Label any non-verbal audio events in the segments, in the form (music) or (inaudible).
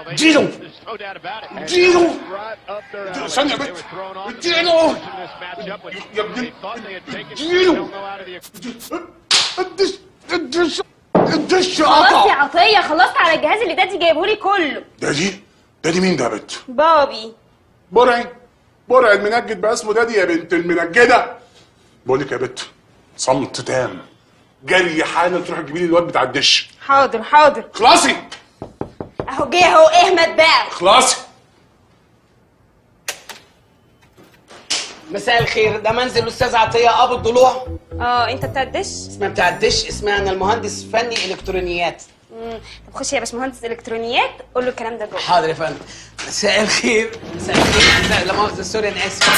اديله اديله ثانية بس اديله يا ابني اديله الدش الدش الدش خلاص يا قطع عطية خلصت على الجهاز اللي دادي جايبهولي كله. دادي؟ دادي مين ده يا بنت؟ بابي. برعي برعي المنجد بقى اسمه دادي يا بنت المنجدة. بقول لك يا بنت صمت تام. جري حالا تروح تجيبي لي الواد بتاع الدش. حاضر حاضر. خلاصي! اهو جه اهو أهمت بقى. خلاصي مساء الخير ده منزل الاستاذ عطية أبو الضلوع. آه أنت بتاع الدش اسمها بتاع الدش اسمها أنا المهندس فني إلكترونيات. مم. طب خش يا باشمهندس إلكترونيات قول له الكلام ده جوه. حاضر يا فندم. مساء الخير. مساء الخير. مساء- لا مؤاخذه سوري أنا آسف.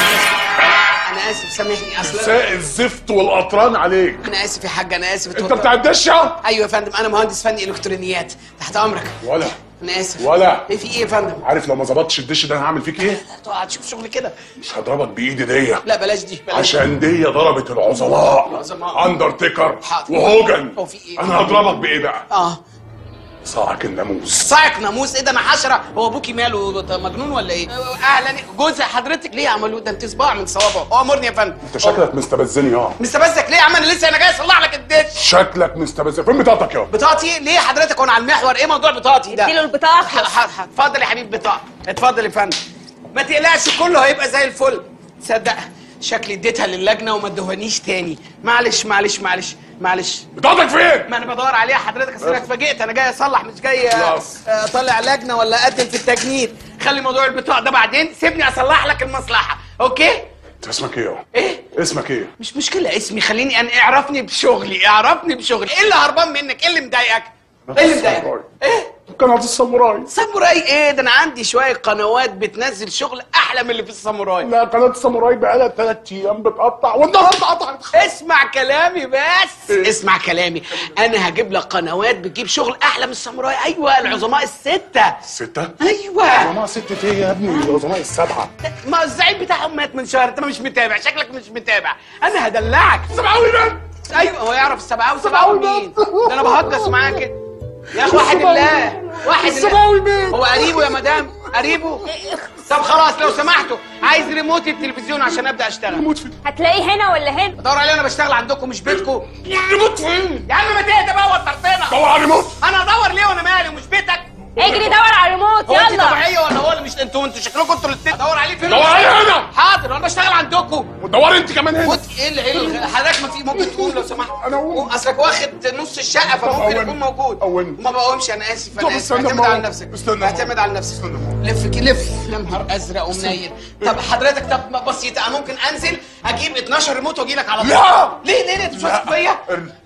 أنا آسف سامحني أصلا ساق الزفت والقطران عليك. أنا آسف يا حاج أنا آسف. أنت بتاع الدش يا؟ أيوه يا فندم أنا مهندس فني إلكترونيات. تحت أمرك. ولا أنا آسف ولا. إيه في إيه يا فندم عارف لو ما ظبطتش الدش ده أنا هعمل فيك إيه؟ (laughs) تقعد تشوف شغل كده مش هضربك بإيدي دي لا بلاش دي بلاش عشان دي ضربت العظماء العظماء. اندرتيكر. وهوجن هو في إيه؟ أنا هضربك بإيه بقى؟ آه صاعق الناموس. صاعق ناموس؟ إيه ده؟ أنا حشرة. هو أبوكي ماله مجنون ولا إيه؟ أهلا. جوز حضرتك ليه عملوه؟ ده أنت صباع من صوابعه. امرني يا فندم. أنت شكلك مستفزني آه. مستفزك ليه يا عم؟ أنا لسه أنا جاي اصلح لك الدش. شكلك مستبزني فين بطاقتك يا بطاقتي؟ ليه حضرتك وأنا على المحور؟ إيه موضوع بطاقتي ده؟ اديله البطاقة. اتفضل يا حبيبي بطاقة. اتفضل يا فندم. ما تقلقش كله هيبقى زي الفل. تصدق شكلي اديتها للجنة وما ادوهانيش تاني. معلش معلش معلش معلش. بطاقتك فين؟ ما أنا بدور عليها حضرتك اصل أنا اتفاجئت. أنا جاي اصلح مش جاي آه، خلاص. آه، اطلع لجنة ولا اقدم في التجنيد. خلي موضوع البطاقة ده بعدين. سيبني اصلح لك المصلحة. أوكي؟ انت اسمك إيه؟ إيه؟ اسمك إيه؟ مش مشكلة اسمي. خليني أنا اعرفني بشغلي اعرفني بشغلي. إيه اللي هربان منك؟ إيه اللي مضايقك؟ إيه مضايقك؟ إيه؟ قناة الساموراي. ساموراي؟ إيه؟ ده أنا عندي شوية قنوات بتنزل شغل أحلى من اللي في الساموراي. لا قناة الساموراي بقالها ثلاث أيام بتقطع والنهارده قطعت اسمع كلامي بس. إيه؟ اسمع كلامي. أنا هجيب لك قنوات بتجيب شغل أحلى من الساموراي. أيوه العظماء الستة. ستة؟ أيوه. عظماء ستة إيه يا ابني؟ العظماء السبعة. ما الزعيم بتاعهم مات من شهر. أنت مش متابع. شكلك مش متابع. أنا هدلعك. سبعاوي ده أيوه هو يعرف السبعاوي سبعاوي مين ده أنا بهجس معاه كده يا أخي واحد الله واحد الله؟ هو قريبه يا مدام؟ قريبه؟ طب خلاص لو سمحتوا. عايز ريموت التلفزيون عشان أبدأ أشتغل. هتلاقيه هنا ولا هنا؟ دور عليه أنا بشتغل عندكم مش بيتكم. الريموت فين؟ يا عم ما تهدى بقى وترتنا دور على الريموت. أنا أدور ليه وأنا مالي ومش بيتك. اجري دور على الريموت هو انت يلا. طبيعية ولا هو اللي مش أنتوا أنتوا شكلكم أنتوا الاثنين ادور عليه فين؟ دور عليه هنا. حاضر أنا بشتغل عندكم. ودور انت كمان هنا. وانت إيه اللي إيه اللي حضرتك ما في ممكن تقوم لو سمحت. أنا أقوم. اصلك واخد نص الشقة فممكن. يكون موجود. قومني. ما بقومش أنا آسف طب أنا آسف. استنى اعتمد على. نفسك. استنى اعتمد على نفسك. استنى لف كي- لف. يا نهار أزرق ومنيل طب حضرتك طب بسيطة أنا ممكن أنزل أجيب 12 ريموت واجي لك على طول؟ لا. ليه؟ ليه؟ ليه؟ أنت مش واثق فيا؟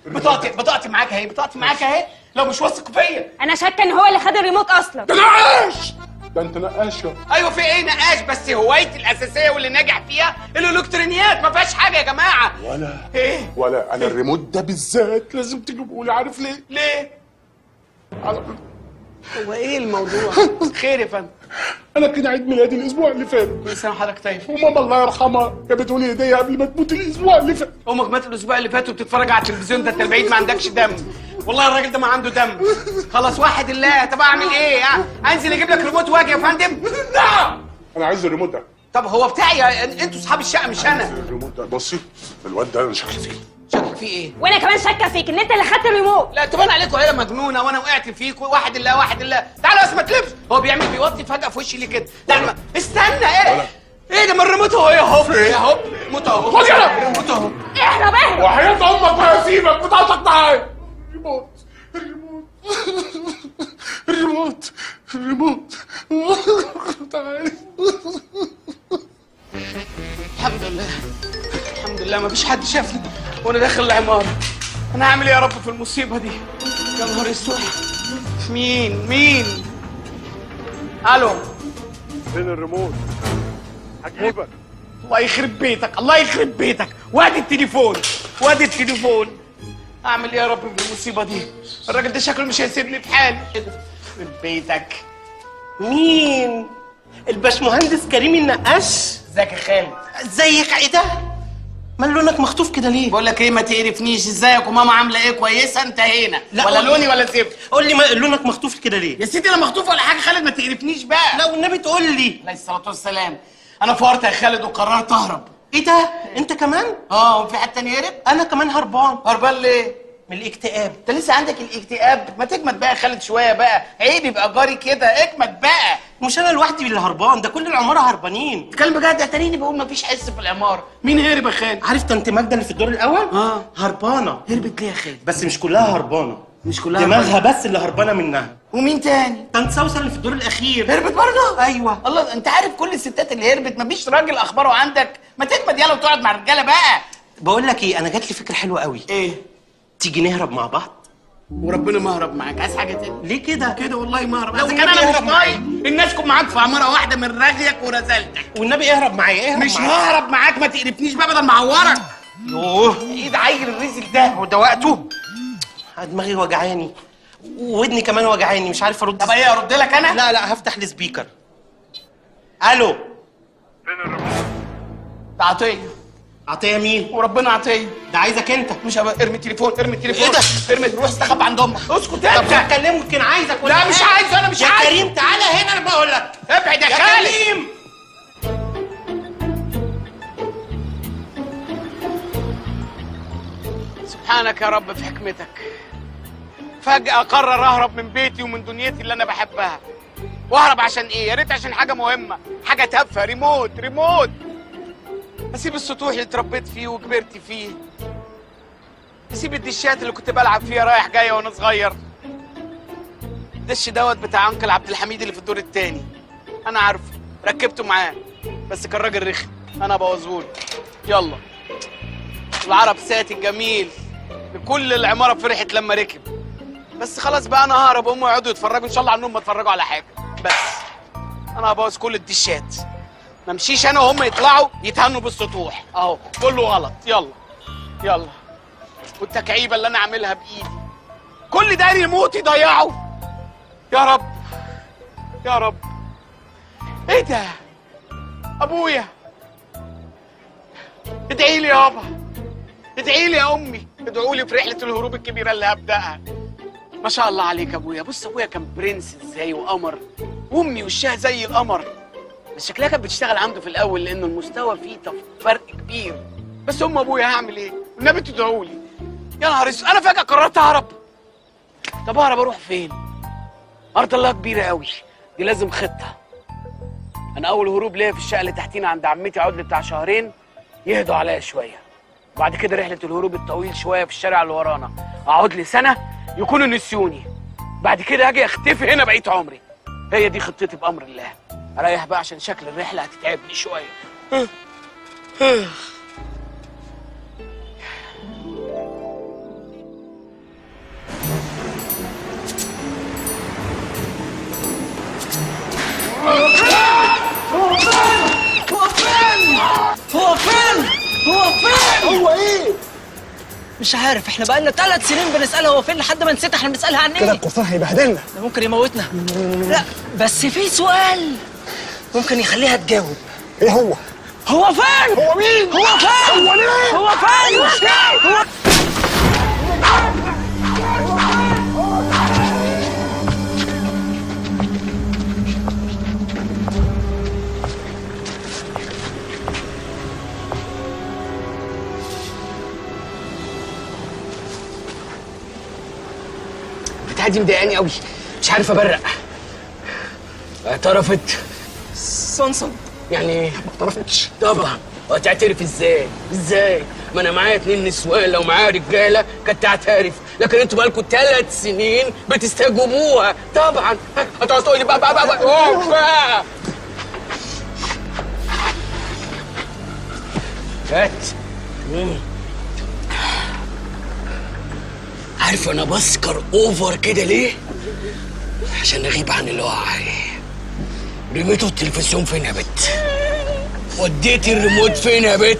بطاقتي بطاقتي معاك أهي بطاقتي معاك أهي. لو مش واثق فيا. أنا شاكه إن هو اللي خد الريموت أصلا. ده نقاش! ده أنت نقاش. يا أيوه في إيه نقاش؟ بس هوايتي الأساسية واللي ناجح فيها الإلكترونيات. ما فيهاش حاجة يا جماعة. ولا إيه؟ ولا أنا الريموت ده بالذات لازم تجيبه لي. عارف ليه؟ ليه؟ على- هو إيه الموضوع؟ خير يا فندم. أنا كان عيد ميلادي الأسبوع اللي فات. كل سنه وحضرتك طيب. وماما الله يرحمها جابت لي هديه قبل ما تموت الأسبوع اللي فات. أمك ماتت الأسبوع اللي فات وبتتفرج على التلفزيون ده أنت البعيد ما عندكش دم. والله الراجل ده ما عنده دم. خلاص واحد الله طب اعمل إيه؟ انزل أجيب لك ريموت واجي يا فندم. لا أنا عايز الريموت ده. طب هو بتاعي أنتوا اصحاب الشقة مش أنا. الريموت ده. بصي الواد ده أنا شكلي فيه. شكلك فيه إيه؟ وأنا كمان شاكة فيك ان انت اللي خدت الريموت. لا تبان عليكم عيله مجنونة وأنا وقعت فيكم واحد الله واحد الله تعالى بس ما تلبس هو بيعمل بيوطي فجأة في وشي ليه كده؟ تعالى استنى إيه؟ إيه ده ما الريموت اهو يا هوب يا هوب الريموت اهو خد يلا. الريموت اهو اهرب اهرب. وحياة أمك ما هسيبك بتاعتك معايا الريموت الريموت الريموت الريموت تعالى الحمد لله الحمد لله ما فيش حد شافني وأنا داخل العمارة. أنا هعمل إيه يا رب في المصيبة دي؟ يا نهار أسود. مين؟ مين؟ ألو. فين الريموت؟ هجيبك. الله يخرب بيتك. الله يخرب بيتك. وادي التليفون. وادي التليفون. أعمل إيه يا رب في المصيبه دي. الراجل ده شكله مش هيسيبني في حالي. يخرب بيتك. مين؟ الباشمهندس كريم النقاش؟ ازيك يا خالد؟ ازيك إيه ده؟ مال لونك مخطوف كده ليه؟ بقول لك إيه ما تقرفنيش. ازيك وماما عاملة إيه؟ كويسة؟ انت هنا. لا، ولا لوني ولا زفت قول لي ما لونك مخطوف كده ليه؟ يا سيدي أنا مخطوف ولا حاجة. خالد ما تقرفنيش بقى. لا والنبي تقول لي. عليه الصلاة والسلام. أنا فورت يا خالد وقررت أهرب. إيه ده؟ انت كمان؟ آه وفي حد تاني هرب أنا كمان هربان. هربان ليه؟ من الاكتئاب. انت لسه عندك الاكتئاب؟ ما تجمد بقى خالد شوية بقى. عيب يبقى جاري كده. اجمد بقى. مش أنا لوحدي اللي هربان ده كل العمارة هربانين. تتكلم بجد اتاريني بقول مفيش حس في العمارة. مين هرب يا خالد؟ عارف طنط ماجدة اللي في الدور الأول؟ آه. هربانة. هربت ليه يا خالد؟ بس مش كلها هربانة. مش كلها دماغها بس اللي هربانة منها. ومين تاني؟ طنط سوسن اللي في الدور الأخير. هربت برضه؟ أيوه. الله أنت عارف كل الستات اللي هربت مفيش راجل أخباره عندك. ما تجمد يلا وتقعد مع الرجالة بقى. بقول لك إيه أنا جات لي فكرة حلوة قوي. إيه؟ تيجي نهرب مع بعض؟ وربنا ما هرب معاك. عايز حاجة تاني؟ ليه كده؟ كده والله ما هرب. لو إذا كان أنا مش. طايق الناس تكون معاك في عمارة واحدة من رجلك ورزالتك والنبي اهرب معايا اهرب مش ههرب معاك. ما تقرفنيش بقى بدل ما أعورك. يوه. ايد عيل الرزل ده؟ هو ده وقته؟ دماغي وجعاني ودني كمان وجعاني مش عارف أرد. طب إيه أرد لك أنا؟ لا لا هفتح السبيكر. ألو. فين الريموت ده عطية. عطية مين؟ وربنا عطية. ده عايزك أنت. مش هبقى ارمي التليفون ارمي التليفون. إيه ده؟ ارمي روح استخبى عند أمك اسكت طب انت هكلمه كان عايزك ولا لا مش حاجة؟ عايز أنا مش يا عايز. كريم تعالى هنا أنا بقول لك. ابعد يا يا كريم. سبحانك يا رب في حكمتك. فجأة قرر أهرب من بيتي ومن دنيتي اللي أنا بحبها. وأهرب عشان إيه؟ يا ريت عشان حاجة مهمة. حاجة تافهة. ريموت ريموت. أسيب السطوح اللي اتربيت فيه وكبرت فيه. أسيب الدشات اللي كنت بلعب فيها رايح جاي وأنا صغير. الدش دوت بتاع أنكل عبد الحميد اللي في الدور التاني. أنا عارفه. ركبته معاه. بس كان راجل رخم. أنا بوظهوله. يلا. العرب ساتي الجميل كل العمارة فرحت لما ركب. بس خلاص بقى أنا ههرب هم يقعدوا يتفرجوا. إن شاء الله عنهم ما اتفرجوا على حاجة. بس أنا هبوظ كل الدشات. ما امشيش أنا وهم يطلعوا يتهنوا بالسطوح. أهو كله غلط. يلا يلا. والتكعيبة اللي أنا عاملها بإيدي. كل ده ريموت يضيعه. يا رب يا رب. إيه ده؟ أبويا. ادعي لي يابا. ادعي لي يا أمي. ادعوا لي في رحلة الهروب الكبيرة اللي هبدأها. ما شاء الله عليك يا أبويا. بص أبويا كان برنس إزاي وقمر. وأمي وشها زي القمر. بس شكلها كانت بتشتغل عنده في الأول لأنه المستوى فيه فرق كبير. بس أم أبويا هعمل إيه؟ والنبي تدعوا لي. يا نهار أسود أنا فجأة قررت أهرب. طب أهرب أروح فين؟ أرض الله كبيرة قوي دي لازم خطة. أنا أول هروب ليا في الشقة اللي تحتينا عند عمتي عقد بتاع شهرين يهدوا عليا شوية. وبعد كده رحلة الهروب الطويل شوية في الشارع اللي ورانا. أقعد لي سنة يكونوا نسيوني بعد كده أجي أختفي هنا بقيت عمري هي دي خطتي بأمر الله أريح بقى عشان شكل الرحلة هتتعبني شوية هو فين؟ هو فين؟ هو إيه؟ مش عارف إحنا بقالنا ثلاث سنين بنسألها هو فين لحد ما نسيت إحنا بنسألها عن كده إيه؟ القرصان هيبهدلنا ده ممكن يموتنا لا بس في سؤال ممكن يخليها تجاوب إيه هو؟ هو فين؟ هو مين؟ هو فين؟ هو ليه؟ هو فين؟ هو البتاعه دي مضايقاني قوي. مش عارف أبرق. اعترفت. صنصن يعني ما اعترفتش. طبعا وهتعترف إزاي؟ إزاي؟ ما أنا معايا اتنين نسوان لو معايا رجالة كانت تعترف لكن أنتوا بقالكم ثلاث سنين بتستجوبوها. طبعا هتقعد تقول لي؟ بقى بقى بقى, بقى. أوف بقى. جت. عارف أنا بسكر over كده ليه؟ عشان اغيب عن اللي وقع رميتوا التلفزيون فين يا بت؟ وديتي الريموت فين يا بت؟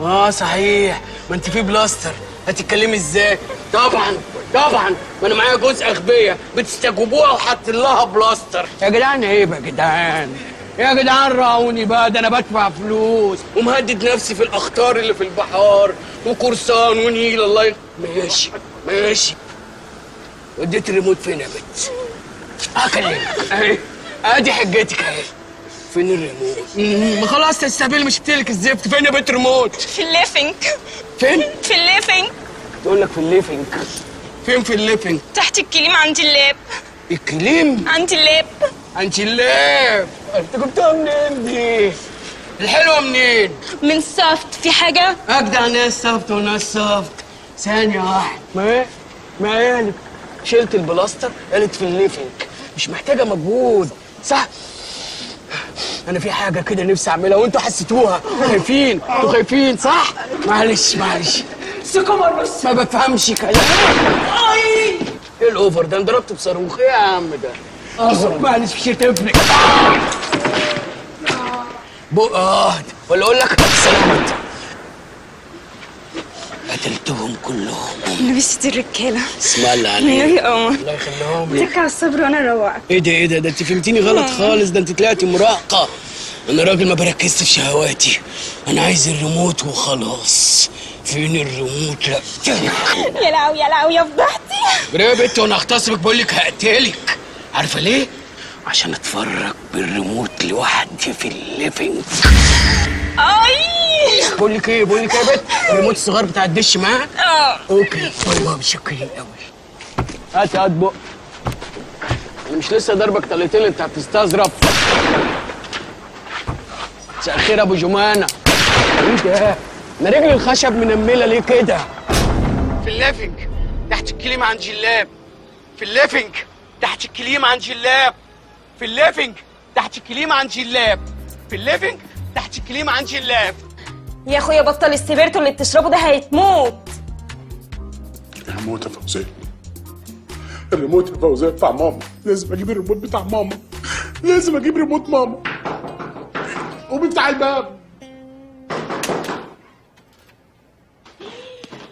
آه صحيح. ما انت في بلاستر. هتتكلمي إزاي؟ طبعا طبعا. ما أنا معايا جزء أغبية. بتستجوبوها وحاطين لها بلاستر. يا جدعان عيب يا جدعان؟ يا جدعان راعوني بقى. ده أنا بدفع فلوس. ومهدد نفسي في الأخطار اللي في البحار. وقرصان ونيل الله ي... ماشي ماشي وديت الريموت فين يا بت؟ هكلمك اهي أدي حجتك أهي فين الريموت؟ ما خلاص تستقبل مش قلتلك الزفت فين يا بت ريموت؟ في ال living فين؟ في الليفنج تقول لك في ال living فين في ال living؟ تحت الكليم عندي اللاب الكليم عندي اللاب انت اللاب أنت جبتها منين دي؟ الحلوة منين؟ من سافت في حاجة اجدع ناس سافت وناس سافت ثانية واحدة ما إيه؟ ما قالت شلت البلاستر قالت في الليفنج مش محتاجة مجهود صح؟ أنا في حاجة كده نفسي أعملها وأنتوا حسيتوها. خايفين أنتوا خايفين صح؟ معلش معلش. سكمر بس. ما بفهمش كلام أي! إيه الأوفر ده؟ ضربت بصاروخ. إيه يا عم ده؟ أضرب معلش مش هتفرق. بق آه. ولا أقول لك سلامت قتلتهم كلهم. لبست الرجالة اسم الله عليك. ميري قمر الله يخليهم لك. تك على الصبر وأنا روقك إيه ده إيه ده ده أنت فهمتيني غلط خالص ده أنت طلعتي مراهقه أنا راجل ما بركزش في شهواتي. أنا عايز الريموت وخلاص. فين الريموت؟ لا. يا لهوي يا لهوي يا فضيحتي يا بنت وأنا اغتصبك بقول لك هقتلك. عارفة ليه؟ عشان أتفرج بالريموت لوحدي في ال living اي بقول لك إيه؟ بقول لك إيه يا بنت؟ الريموت الصغير بتاع الدش معاك؟ آه. okay. طيب متشكرين قوي هات هات بقى. أنا مش لسه ضربك طلقتين انت هتستظرف. مساء الخير أبو جمانة. إيه ده؟ أنا رجلي الخشب منمله ليه كده؟ في الليفنج تحت الكليم عن جلاب. في الليفنج تحت الكليم عن جلاب. في الليفنج تحت الكليم عن جلاب. في الليفنج تحت الكليم عن جلاب. يا اخويا بطل السبيرتو اللي بتشربه ده هيتموت. هموت يا فوزيه الريموت يا فوزيه بتاع ماما. لازم أجيب الريموت بتاع ماما. لازم أجيب ريموت ماما. وبتاع الباب.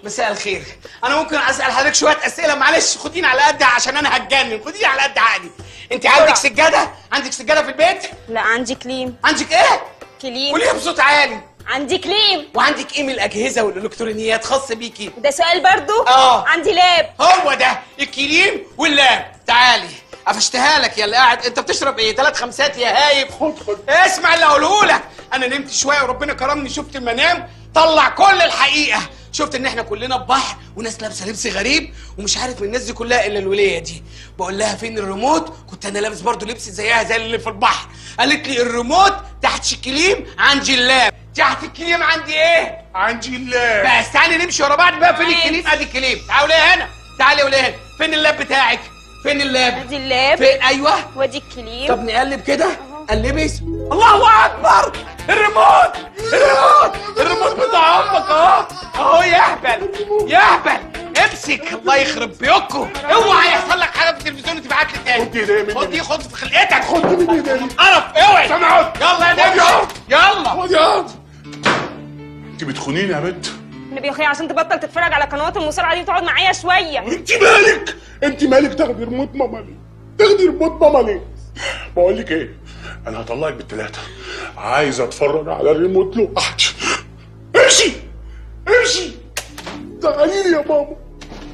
مساء الخير. أنا ممكن اسال حضرتك شوية أسئلة؟ معلش خديني على قد عشان أنا هتجنن. خديني على قد عقلي. أنت عندك سجادة؟ عندك سجادة في البيت؟ لا عندي كليم. عندك إيه؟ كليم. قوليها بصوت عالي. عندي كليم وعندك إيه من الأجهزة والإلكترونيات خاصة بيكي؟ ده سؤال برضو؟ آه. عندي لاب. هو ده. الكريم واللاب. تعالي. قفشتها لك. يا اللي قاعد. أنت بتشرب إيه؟ ثلاث خمسات يا هايب. خد خد. اسمع اللي هقوله لك. أنا نمت شوية وربنا كرمني. شفت المنام. طلع كل الحقيقة. شفت إن إحنا كلنا في بحر وناس لابسة لبس غريب ومش عارف من الناس دي كلها إلا الولية دي. بقول لها فين الريموت؟ كنت أنا لابس برضو لبس زيها زي اللي في البحر. قالت لي الريموت تحت الكليم عند جلاب تحت الكليم عند إيه؟ عند ال lab. بس تعالي نمشي ورا بعض بقى. فين. الكليم ادي الكليم تعالي هنا. تعالي ولا هنا. فين ال lab بتاعك؟ فين ال lab؟ ادي ال lab. فين؟ أيوه. وادي الكليم طب نقلب كده. قلبي الله أكبر. الريموت. الريموت. الريموت بتاع أمك أهو. أهو يهبل. يهبل. امسك. الله يخرب بيوتكم. اوعى يحصل لك حاجة في التلفزيون تبعت لي تاني. خد مني. خد دي خد في خلقتك. خد دي من ايدي قرف. اوعي سامع يلا يا نمشي يلا. خد يا انت بتخونيني يا النبي يا اخويا عشان تبطل تتفرج على قنوات المصارعة دي وتقعد معايا شوية. انت مالك؟ انت مالك تاخدي ريموت ماما ليه تاخدي ريموت ماما ليه بقول لك إيه أنا هطلعك بالثلاثه عايز اتفرج على الريموت لوحدي امشي! امشي! تعالي لي يا ماما.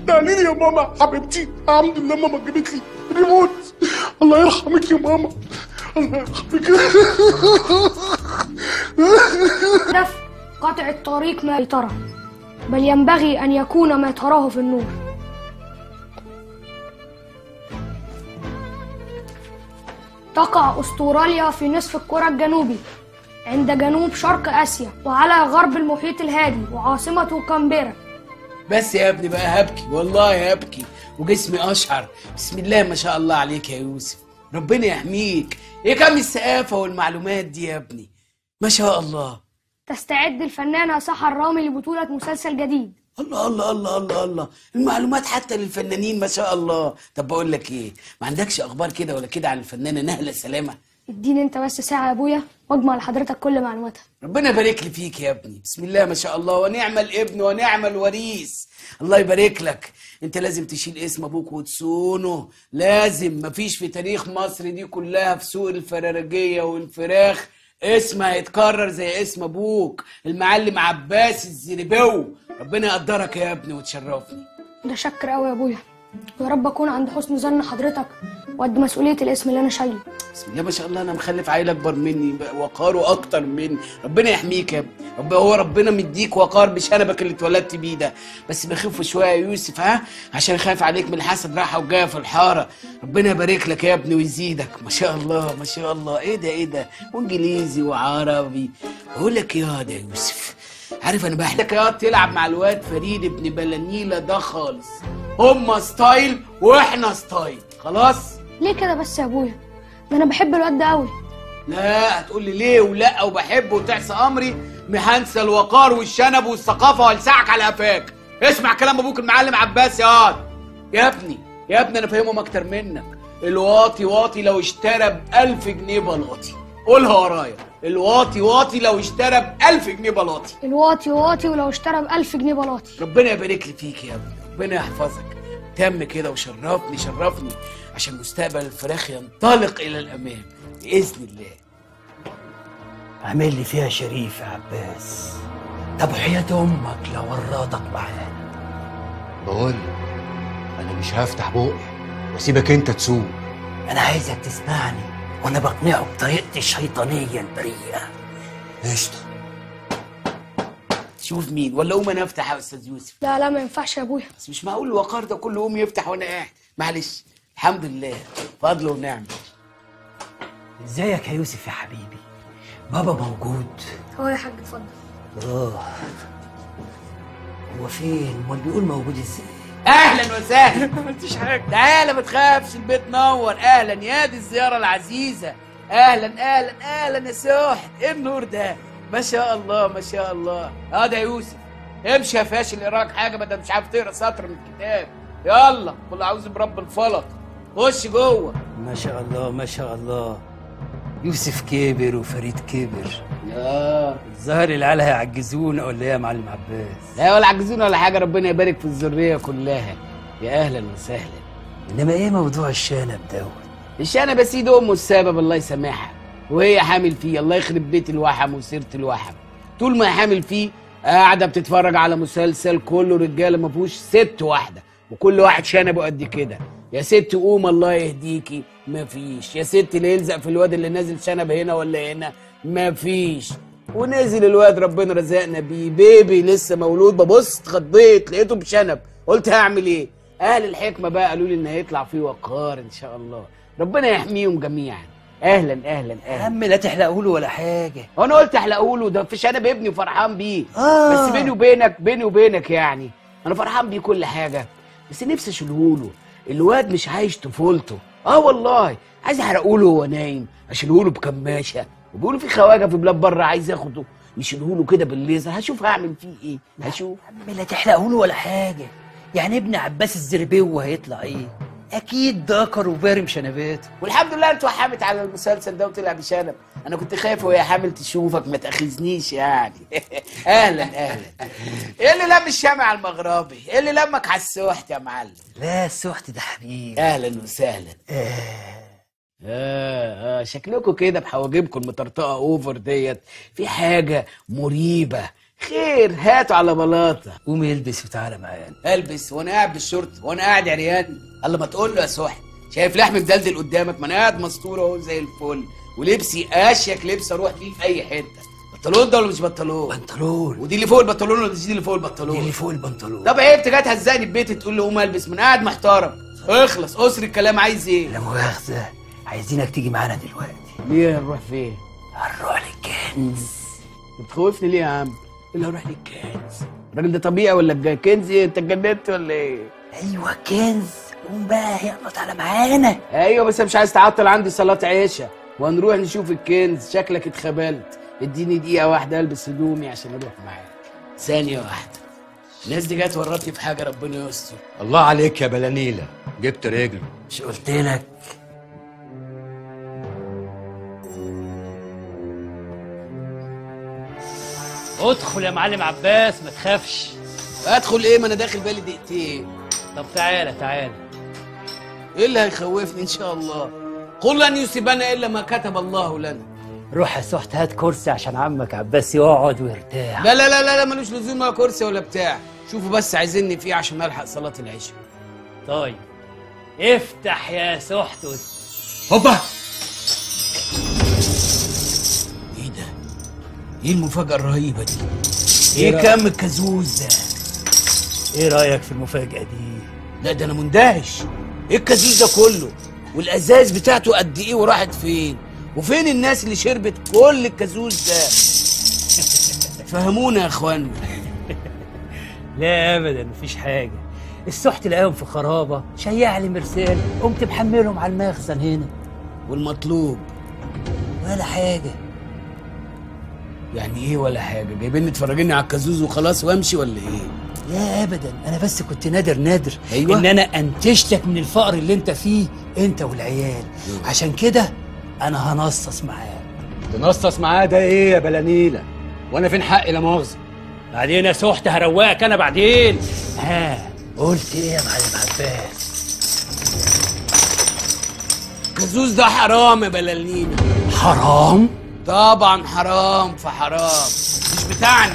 تعالي لي يا ماما حبيبتي. الحمد لله ماما جابت لي ريموت. الله يرحمك يا ماما. قطع الطريق ما ترى بل ينبغي أن يكون ما تراه في النور. تقع أستراليا في نصف الكرة الجنوبي عند جنوب شرق آسيا وعلى غرب المحيط الهادي وعاصمته كامبيرا. بس يا ابني بقى هبكي والله هبكي. وجسمي أشعر. بسم الله ما شاء الله عليك يا يوسف. ربنا يحميك. إيه كم الثقافه والمعلومات دي يا ابني؟ ما شاء الله. تستعد الفنانة سحر رامي لبطولة مسلسل جديد. الله الله الله الله الله. المعلومات حتى للفنانين ما شاء الله. طب بقول لك إيه؟ ما عندكش أخبار كده ولا كده عن الفنانة نهلة سلامة؟ اديني انت بس ساعة يا أبويا واجمع لحضرتك كل معلوماتها. ربنا يبارك لي فيك يا ابني. بسم الله ما شاء الله. ونعم الابن ونعم الوريث. الله يبارك لك. انت لازم تشيل اسم أبوك وتصونه. لازم. مفيش في تاريخ مصر دي كلها في سوق الفرارجيه والفراخ. اسم هيتكرر زي اسم أبوك. المعلم عباس الزربو ربنا يقدرك يا ابني وتشرفني. ده شكر قوي يا أبويا. يا رب أكون عند حسن ظن حضرتك وقد مسؤولية الاسم اللي أنا شايله. بسم الله ما شاء الله أنا مخلف عيل أكبر مني وقاره أكتر مني. ربنا يحميك يا رب هو ربنا مديك وقار بشنبك اللي اتولدت بيه ده. بس بخف شوية يا يوسف ها؟ عشان خايف عليك من الحسد راحة وجاية في الحارة. ربنا يبارك لك يا ابني ويزيدك. ما شاء الله ما شاء الله. إيه ده إيه ده؟ وإنجليزي وعربي. بقول لك يا ده يوسف عارف أنا بحتاج يا تلعب مع الواد فريد ابن بلانيلا ده خالص. هما ستايل وإحنا ستايل. خلاص؟ ليه كده بس يا أبويا؟ ده أنا بحب الواد ده قوي لا هتقول لي ليه ولا وبحبه وتعصى أمري؟ مهنسى الوقار والشنب والثقافة والسعك على قفاك. اسمع كلام أبوك المعلم عباس يا واد. يا ابني يا ابني أنا فاهمهم أكتر منك. الواطي واطي لو اشترى ب 1000 جنيه بلاطي. قولها ورايا. الواطي واطي لو اشترى ب 1000 جنيه بلاطي. الواطي واطي ولو اشترى ب 1000 جنيه بلاطي. ربنا يبارك لي فيك يا ابني. ربنا يحفظك. تم كده وشرفني شرفني عشان مستقبل الفراخ ينطلق إلى الأمام بإذن الله. عامل لي فيها شريف يا عباس. طب وحياة أمك لو ورطك معانا بقول أنا مش هفتح بوقي وأسيبك أنت تسوق. أنا عايزك تسمعني وأنا بقنعه بطريقتي الشيطانية البريئة. قشطة. شوف مين؟ ولا قوم أنا أفتح يا أستاذ يوسف؟ لا لا ما ينفعش يا أبويا. بس مش معقول الوقار ده كله قوم يفتح وأنا قاعد. معلش. الحمد لله. فضل ونعمه إزيك يا يوسف يا حبيبي؟ بابا موجود. هو يا حاج اتفضل. آه. هو فين؟ أمال بيقول موجود إزاي؟ أهلا وسهلا. (laughs) ما عملتش حاجة. تعالى ما تخافش البيت نور. أهلا. يا دي الزيارة العزيزة. أهلا أهلا أهلا يا سوحت إيه النور ده؟ ما شاء الله ما شاء الله. آه ده يوسف. امشي يا فاشل اقراك حاجة بدل مش عارف تقرأ سطر من الكتاب. يلا قول أعوذ برب الفلق. خش جوه. ما شاء الله ما شاء الله. يوسف كبر وفريد كبر. آه الظاهر العيال هيعجزونا ولا إيه يا معلم عباس؟ لا ولا عجزون ولا حاجة ربنا يبارك في الذرية كلها. يا أهلا وسهلا. إنما إيه موضوع الشنب دوت؟ الشنب يا سيدي امه السبب الله يسامحها. وهي حامل فيه. الله يخرب بيت الوحم وسيرة الوحم طول ما حامل فيه قاعدة بتتفرج على مسلسل كله رجالة ما فيهوش ست واحدة. وكل واحد شنبه قد كده. يا ست قوم الله يهديكي. مفيش يا ست اللي يلزق في الواد اللي نازل شنب هنا ولا هنا مفيش ونزل الواد ربنا رزقنا بيه. بيبي لسه مولود. ببص اتخضيت لقيته بشنب. قلت هعمل إيه؟ أهل الحكمة بقى قالوا لي إن هيطلع فيه وقار إن شاء الله. ربنا يحميهم جميعا. أهلا أهلا يا أهلا عم لا تحلقوا له ولا حاجة. وأنا قلت أحلقه له ده في شنب ابني وفرحان بيه. آه. بس بيني وبينك بيني وبينك يعني. أنا فرحان بيه كل حاجة. بس نفسي اشيله له الواد مش عايش طفولته. آه والله. عايز أحرقه له وهو نايم. اشيله له بكماشة. وبيقولوا في خواجة في بلاد بره عايز ياخده. يشيله له كده بالليزر. هشوف هعمل فيه إيه. هشوف. يا عم لا تحلقوا له ولا حاجة. يعني ابن عباس الزربيو هيطلع إيه؟ أكيد دكر وبارم شنباته والحمد لله انت وحمت على المسلسل ده وطلع بشنب أنا كنت خايف وهي حامل تشوفك ما تأخذنيش يعني. (laughs) أهلا أهلا. إيه اللي لم الشامي على المغربي؟ إيه اللي لمك على السحت يا معلم؟ لا السحت ده حبيبي. أهلا وسهلا. آه. آه شكلكم كده بحواجبكم المطرطقة over ديت. في حاجة مريبة خير هاتوا على بلاطة. قوم البس وتعالى معانا البس وأنا قاعد بالشورت وأنا قاعد عريان. الله ما تقول له يا سحت شايف لحم مدلدل قدامك؟ ما أنا قاعد مستور اهو زي الفل. ولبسي اشيك لبس أروح بيه في اي حتة. بنطلون ده ولا مش بنطلون؟ بنطلون. ودي اللي فوق البنطلون ولا دي اللي فوق البنطلون؟ دي اللي فوق البنطلون. طب عيب تجي تهزقني في بيتي تقول لي قوم البس من قاعد محترم. اخلص اسر الكلام عايز إيه؟ لا مؤاخذه عايزينك تيجي معانا دلوقتي. ليه هنروح فين؟ هنروح للكنز بتخوفني ليه يا عم؟ اللي هروح للكنز. الراجل ده طبيعي ولا كنز إيه؟ انت اتجننت ولا إيه؟ أيوه كنز. قوم بقى يلا تعالى معانا. أيوه بس مش عايز تعطل عندي صلاة عشاء وهنروح نشوف الكنز. شكلك اتخبلت. اديني دقيقة واحدة ألبس هدومي عشان أروح معاك. ثانية واحدة. الناس دي جت ورطني في حاجة ربنا يستر. الله عليك يا بلانيلة. جبت رجله مش قلت لك؟ ادخل يا معلم عباس ما تخافش. ادخل إيه؟ ما أنا داخل بالي دقيقتين. طب تعالى تعالى. إيه اللي هيخوفني إن شاء الله؟ قل لن يصيبنا إلا ما كتب الله لنا. روح يا سحت هات كرسي عشان عمك عباس يقعد ويرتاح. لا لا لا لا, لا ملوش لزوم ولا كرسي ولا بتاع. شوفوا بس عايزيني فيه عشان ألحق صلاة العشاء. طيب. افتح يا سحت هوبا! إيه المفاجأة الرهيبة دي؟ إيه رأيك؟ كم الكازوز ده إيه رأيك في المفاجأة دي؟ لا ده أنا مندهش. إيه الكازوز ده كله؟ والأزاز بتاعته قد إيه وراحت فين؟ وفين الناس اللي شربت كل الكازوز ده (laughs) فهمونا يا اخوانا (laughs) لا ابدا مفيش حاجة. السحت لقاهم في خرابة شيع لي مرسال قمت محملهم على المخزن هنا. والمطلوب. ولا حاجة. يعني إيه ولا حاجة؟ جايبين تفرجيني على الكازوز وخلاص وامشي ولا إيه؟ لا ابدا أنا بس كنت نادر نادر أيوة. إن أنا انتشتك من الفقر اللي أنت فيه أنت والعيال. عشان كده أنا هنصص معاك. تنصص معاه ده إيه يا بلانيله وأنا فين حقي لا مؤاخذة؟ بعدين يا سحت هروقك أنا بعدين. ها قلت إيه يا معلم عباس؟ الكازوز ده حرام يا بلالينا حرام؟ طبعا حرام فحرام. مش بتاعنا.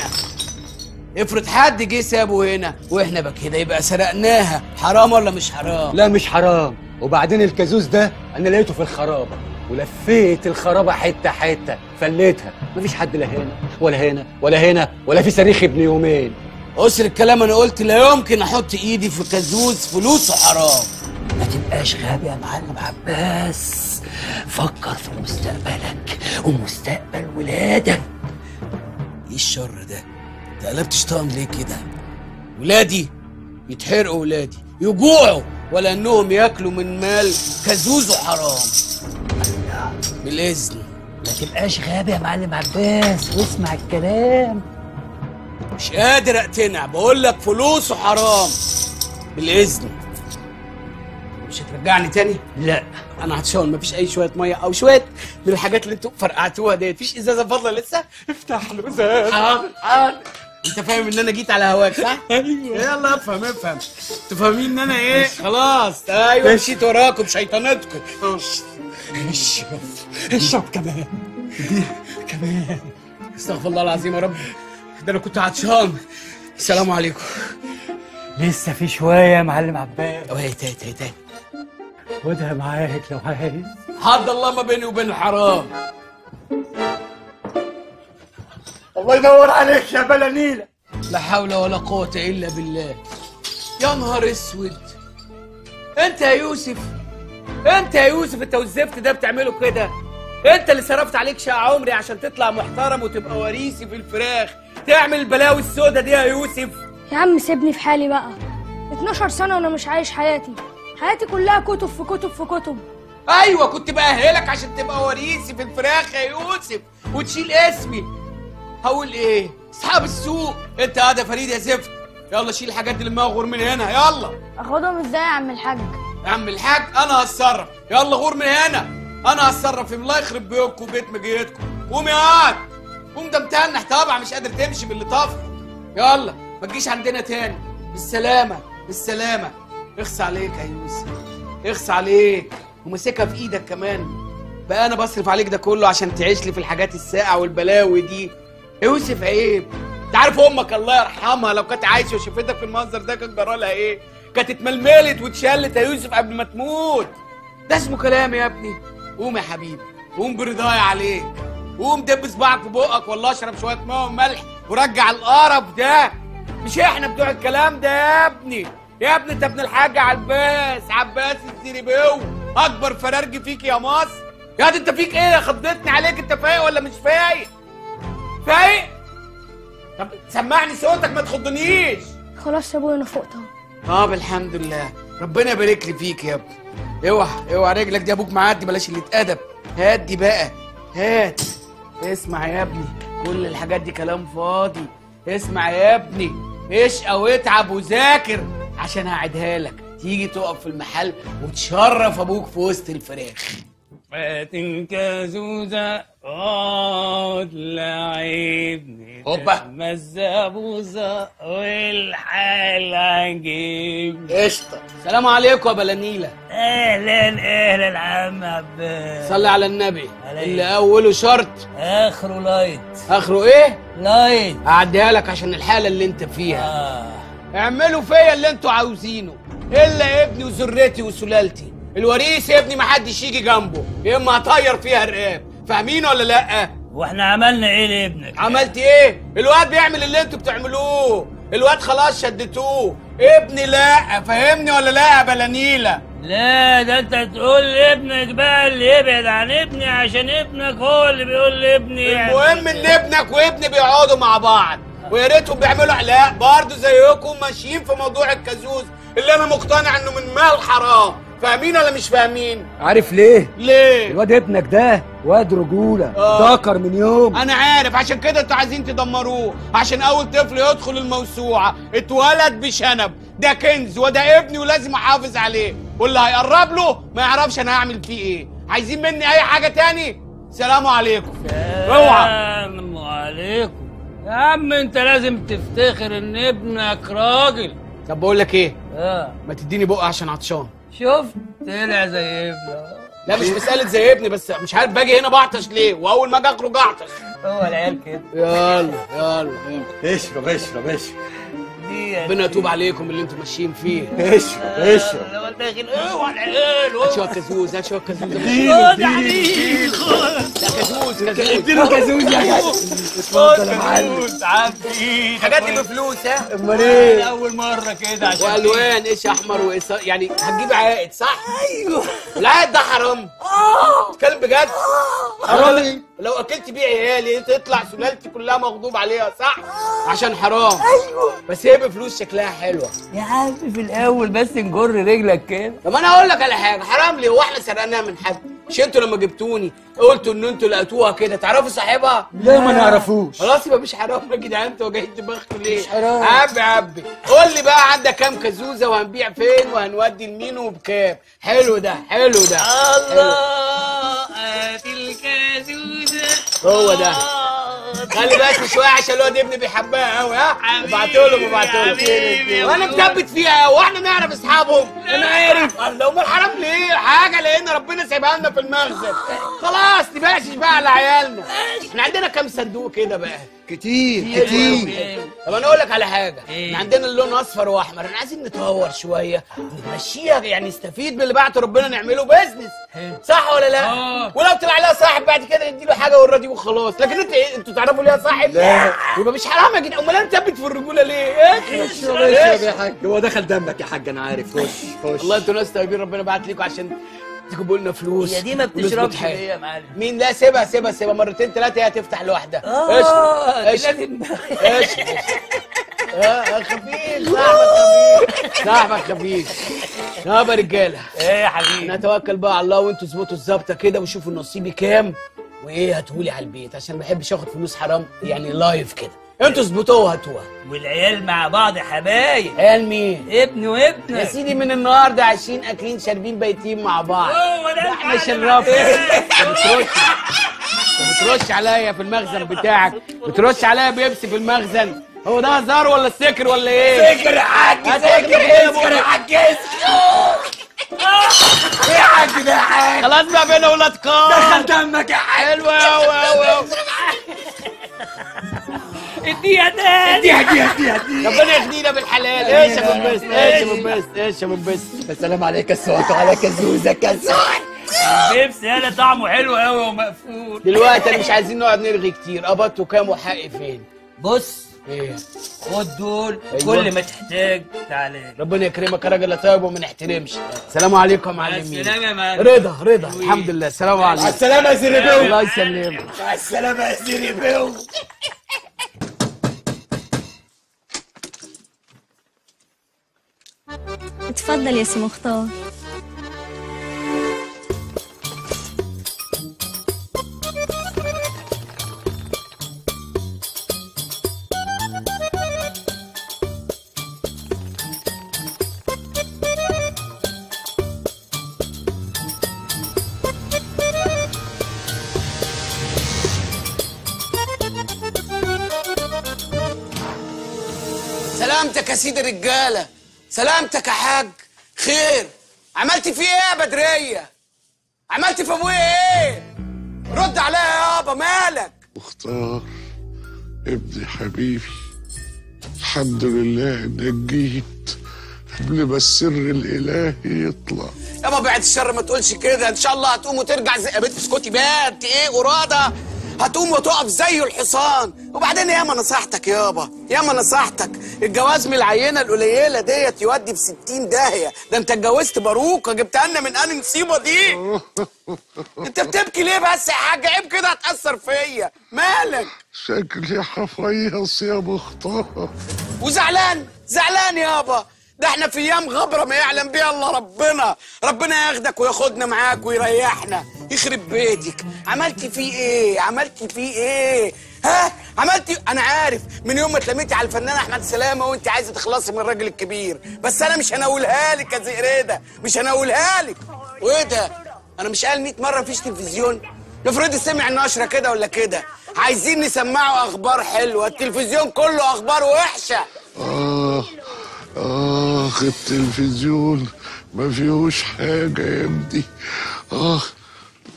افرض حد جه سابه هنا وإحنا بقى كده يبقى سرقناها. حرام ولا مش حرام؟ لا مش حرام. وبعدين الكازوز ده أنا لقيته في الخرابة. ولفيت الخرابة حتة حتة فليتها. مفيش حد لا هنا ولا هنا ولا هنا ولا في صريخ ابن يومين. قصر الكلام أنا قلت لا يمكن أحط إيدي في كازوز فلوسه حرام. ما تبقاش غبي يا معلم عباس؟ فكر في مستقبلك ومستقبل ولادك. إيه الشر ده؟ انت قلبت شيطان ليه كده؟ ولادي يتحرقوا ولادي يجوعوا ولا إنهم ياكلوا من مال كازوز وحرام. بالإذن. ما تبقاش غبي يا معلم عباس واسمع الكلام. مش قادر أقتنع بقول لك فلوسه حرام بالإذن. مش هترجعني تاني؟ لا. أنا عطشان مفيش أي شوية مية أو شوية من الحاجات اللي أنتوا فرقعتوها ديت. مفيش إزازة فاضله لسه؟ افتح له ازازه حاضر حاضر. أنت فاهم إن أنا جيت على هواك صح؟ (laughs) أيوه. يلا افهم افهم. أنتوا فاهمين إن أنا إيه؟ خلاص. أيوه مشيت وراكم شيطانتكم اشرب اشرب كمان. كمان. استغفر الله العظيم يا رب. ده أنا كنت عطشان. السلام عليكم. لسه في شوية يا معلم عباس. أوه تاني تاني تاني خدها معاك لو عايز حد الله ما بيني وبين الحرام الله يدور عليك يا بلانيله لا حول ولا قوة إلا بالله. يا نهار أسود. أنت يا يوسف. أنت يا يوسف أنت والزفت ده بتعمله كده. أنت اللي صرفت عليك شقة عمري عشان تطلع محترم وتبقى وريثي في الفراخ. تعمل البلاوي السودة دي يا يوسف. يا عم سيبني في حالي بقى. 12 سنة وأنا مش عايش حياتي. حياتي كلها كتب في كتب في كتب. أيوه كنت بأهلك عشان تبقى وريثي في الفراخ يا يوسف وتشيل اسمي. هقول إيه؟ أصحاب السوق. أنت قاعد يا فريد يا زفت. يلا شيل الحاجات دي اللي غور من هنا. يلا. أخدهم إزاي يا عم الحاج؟ يا عم الحاج أنا هتصرف. يلا غور من هنا. أنا هتصرف الله يخرب بيوتكم وبيت مجيتكم قوم يا واد قوم ده متنح طبعا مش قادر تمشي باللي طافح يلا ما تجيش عندنا تاني. بالسلامة بالسلامة. اخس عليك يا يوسف. اخس عليك. ومسكها في إيدك كمان. بقى أنا بصرف عليك ده كله عشان تعيش لي في الحاجات الساقعة والبلاوي دي. يوسف عيب. أنت عارف أمك الله يرحمها لو كانت عايشة وشفتك في المنظر ده كان جرى لها إيه؟ كانت اتململت واتشلت يا يوسف قبل ما تموت. ده اسمه كلام يا ابني. قوم يا حبيبي. قوم برضاي عليك. قوم دب صباعك في بقك والله اشرب شوية ماء وملح ورجع القرف ده. مش إحنا بتوع الكلام ده يا ابني. يا ابني انت ابن الحاج عباس. عباس الزريبيو اكبر فرارجي فيك يا مصر. يا دي انت فيك إيه؟ خضتني عليك. انت فايق ولا مش فايق؟ فايق؟ طب سمعني صوتك ما تخضنيش. خلاص يا أبويا أنا فقت أهو. طب الحمد لله. ربنا يبارك لي فيك يا ابني. اوعى اوعى رجلك دي أبوك معدي بلاش اللي اتأدب هات دي بقى. هات. اسمع يا ابني. كل الحاجات دي كلام فاضي. اسمع يا ابني. اشقى واتعب وذاكر عشان هعدها لك. تيجي تقف في المحل وتشرف أبوك في وسط الفراخ. فاتن كازوزة قد لعبني هوبا. مزابوزة والحال هنجيب قشطة. السلام عليكم يا بلانيله أهلا أهلا عم عباس. صلي على النبي. عليه. اللي أوله شرط. آخره لايت. آخره إيه؟ لايت. أعديها لك عشان الحالة اللي أنت فيها. آه. اعملوا فيا اللي أنتوا عاوزينه إلا ابني وذريتي وسلالتي. الوريث يا ابني محدش يجي جنبه يا إما هطير فيها الرقاب فاهمين ولا لأ؟ وإحنا عملنا إيه لابنك؟ عملت إيه؟ الواد بيعمل اللي أنتوا بتعملوه. الواد خلاص شدتوه. ابني لأ فاهمني ولا لأ بلانيلة؟ لا ده أنت تقول لابنك بقى اللي يبعد عن ابني عشان ابنك هو اللي بيقول لابني المهم إن ابنك وابني بيقعدوا مع بعض. ويا ريتهم بيعملوا علاء. برضه زيكم ماشيين في موضوع الكازوز اللي أنا مقتنع إنه من مال حرام. فاهمين ولا مش فاهمين؟ عارف ليه؟ ليه؟ الواد ابنك ده واد رجولة. آه. ذكر من يوم. أنا عارف. عشان كده أنتوا عايزين تدمروه. عشان أول طفل يدخل الموسوعة. اتولد بشنب. ده كنز وده ابني ولازم أحافظ عليه. واللي هيقرب له ما يعرفش أنا هعمل فيه إيه. عايزين مني أي حاجة تاني؟ سلام عليكم. اوعى السلام عليكم. يا عم انت لازم تفتخر ان ابنك راجل. طب بقول لك إيه؟ آه. ما تديني بقى عشان عطشان. شفت؟ طلع زي ابنه. لا مش مسألة زي ابني بس مش عارف باجي هنا بعطش ليه؟ وأول ما أجي أخرج أعطش. هو العيال كده. يلا يلا اشرب اشرب اشرب. دي ربنا يتوب عليكم اللي أنتوا ماشيين فيه. اشرب اشرب لو داخل اوعى العيال هات شوية كازوز هات شوية كازوز خد عليك خد. لا كازوز كازوز اديله كازوز يا اتفضل يا معلم. عبيد. الحاجات دي بفلوس ها؟ أمال إيه؟ اول مرة كده عشان والوان إيش أحمر وإيش يعني هتجيب عائد صح؟ أيوه. العائد ده حرام. آه. تتكلم بجد؟ حرام. لو أكلت بيه عيالي تطلع سلالتي كلها مغضوب عليها صح؟ عشان حرام. أيوه. بس هي بفلوس شكلها حلوة. يا عم في الأول بس نجر رجلك كده. طب أنا أقول لك على حاجة حرام ليه؟ هو إحنا سرقناها من حد؟ مش أنتوا لما جبتوني؟ قلتوا إن أنتوا لقيتوها كده. تعرفوا صاحبها؟ لا. ما نعرفوش. خلاص يبقى مش حرام. يا جدعان أنتوا جايين تبختوا ليه؟ مش حرام. عبي عبي. قول لي بقى عندك كام كازوزة؟ وهنبيع فين؟ وهنودي لمين وبكام؟ حلو ده حلو ده. الله هات الكازوزه هو ده. خلي بس شوية عشان الواد ابني بيحبها قوي ها؟ ابعتوا له ابعتوا وأنا مثبت فيها وإحنا نعرف أصحابهم. أنا عارف. الله أمال حرام ليه؟ حاجة لأن ربنا سايبها لنا في المخزن. خلاص تبقاش بقى على عيالنا. إحنا عندنا كام صندوق كده بقى؟ كتير كتير. طب أنا أقول لك على حاجة. إيه؟ إحنا عندنا اللون أصفر وأحمر. إحنا عايزين نطور شوية. نمشيها يعني نستفيد باللي بعته ربنا نعمله بيزنس صح ولا لا؟ آه. ولو طلع لها صاحب بعد كده نديله حاجة ونراضيه وخلاص. لكن انت إيه؟ أنتوا تعرفوا ليها صاحب؟ لا. يبقى مش حرام يا جدعان. أمال أنا مثبت في الرجولة ليه؟ إيه؟ يا حاج. هو دخل دمك يا حاج أنا عارف. خش خش. والله أنتوا ناس طيبين ربنا بعت لكم عشان تجيبوا لنا فلوس. هي دي ما بتشربش يا معلم. مين؟ لا سيبها سيبها سيبها. مرتين ثلاثة هي هتفتح لوحدها. آه لازم إيش آه خفيف. صاحبك خفيف. صاحبك خفيف. رجاله إيه يا حبيبي؟ نتوكل بقى على الله وانتوا اظبطوا الظبطه كده وشوفوا نصيبي كام. وإيه هاتهولي على البيت عشان ما بحبش آخد فلوس حرام يعني لايف كده. أنتوا اظبطوها وهاتوها والعيال مع بعض حبايب. عيال مين؟ ابن يا وابنك سيدي من النهارده عايشين أكلين شاربين بايتين مع بعض. هو ده إحنا. شرفنا أنت بترش. عليا في المخزن بتاعك. بترش عليا بيبسي في المخزن. هو ده هزار ولا السكر ولا إيه؟ سكر يا حاج سكر يا حاج إيه؟ يا حاج ده يا حاج خلاص بقى بينا ولاد كار. دخل دمك يا حاج حلوة قوي قوي اديها تاني. اديها اديها اديها اديها. ربنا يغنينا بالحلال. إيش يا أبو بس؟ إيش يا أبو بس؟ إيش يا أبو بس؟ السلام عليك الصوت وعلى كزوزه كزوزه البيبسي هذا طعمه حلو قوي ومقفول. دلوقتي مش عايزين نقعد نرغي كتير. قبضتوا كام وحقي فين؟ بص إيه؟ خد دول أيوة. كل ما تحتاج تعالى. ربنا يكرمك يا راجل يا طيب وما نحترمش. السلام عليكم يا معلمين. السلام يا معلم. رضا رضا الحمد لله. السلام عليكم. السلامة يا زيري بيو الله يسلمك. مع السلامة يا زيري تفضل يا سي مختار. سلامتك يا سيدي الرجالة. سلامتك يا حاج. خير. عملت فيه إيه يا بدرية؟ عملت في ابويا إيه؟ رد عليا يابا مالك؟ مختار ابني حبيبي. الحمد لله انك جيت قبل ما السر الالهي يطلع. يابا بعد الشر ما تقولش كده. إن شاء الله هتقوم وترجع زي يا بنت اسكتي بقى انت إيه قراده هتقوم وتقف زي الحصان. وبعدين ياما نصيحتك يابا ياما نصيحتك. الجواز من العينة القليلة ديت يودي في 60 داهية. ده انت اتجوزت باروكة جبتها لنا من انهي مصيبه دي. (laughs) انت بتبكي ليه بس يا حاج عيب كده هتأثر فيا. مالك؟ شكلي حفيص يا مختار وزعلان زعلان يابا. ده إحنا في أيام غبرة ما يعلم بيها الا ربنا. ربنا ياخدك وياخدنا معاك ويريحنا. يخرب بيتك. عملت فيه إيه؟ عملت فيه إيه؟ ها؟ عملت أنا عارف من يوم ما اتلميتي على الفنان أحمد سلامة وانت عايزه تخلصي من الراجل الكبير. بس أنا مش هناولها لك يا زئريده مش هناولها لك. وإيه ده؟ أنا مش قال 100 مرة مفيش تلفزيون. افرض سمع النشرة كده ولا كده. عايزين نسمعه أخبار حلوة. التلفزيون كله أخبار وحشة. آه التلفزيون ما فيهوش حاجة يا ابني. آه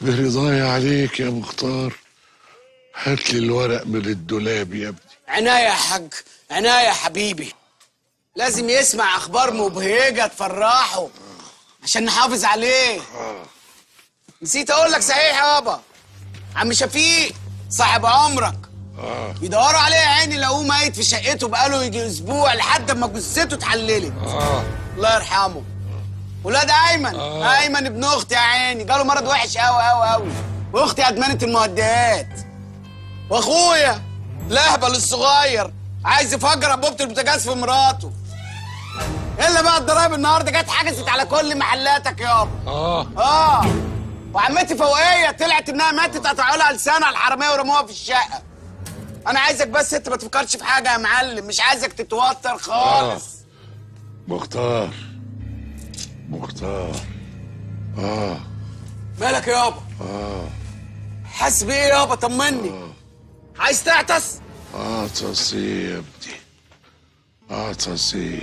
برضاي عليك يا مختار. هات لي الورق من الدولاب يا ابني. عناية يا حاج عناية يا حبيبي. لازم يسمع أخبار مبهجة تفرحه عشان نحافظ عليه. نسيت أقول لك صحيح يابا عم شفيق صاحب عمرك. آه. بيدوروا عليه يا عيني لقوه ميت في شقته بقاله يجي أسبوع لحد ما جثته اتحللت. آه. الله يرحمه. ولاد أيمن. آه. أيمن ابن أختي يا عيني جاله مرض وحش قوي قوي قوي واختي ادمنه المهدئات. وأخويا الاهبل الصغير عايز يفجر انبوبه البوتاجاز في مراته. إلا بقى الضرايب النهارده جت حجزت على كل محلاتك يابا آه. آه. وعمتي فوقية طلعت إنها ماتت قطعوا لها لسانها الحرامية ورموها في الشقة. أنا عايزك بس انت ما تفكرش في حاجة يا معلم مش عايزك تتوتر خالص. مختار. مختار. آه. مالك يابا؟ آه. حاسس بإيه يابا؟ طمني. عايز تعطس؟ عطسي يا ابني؟ عطسي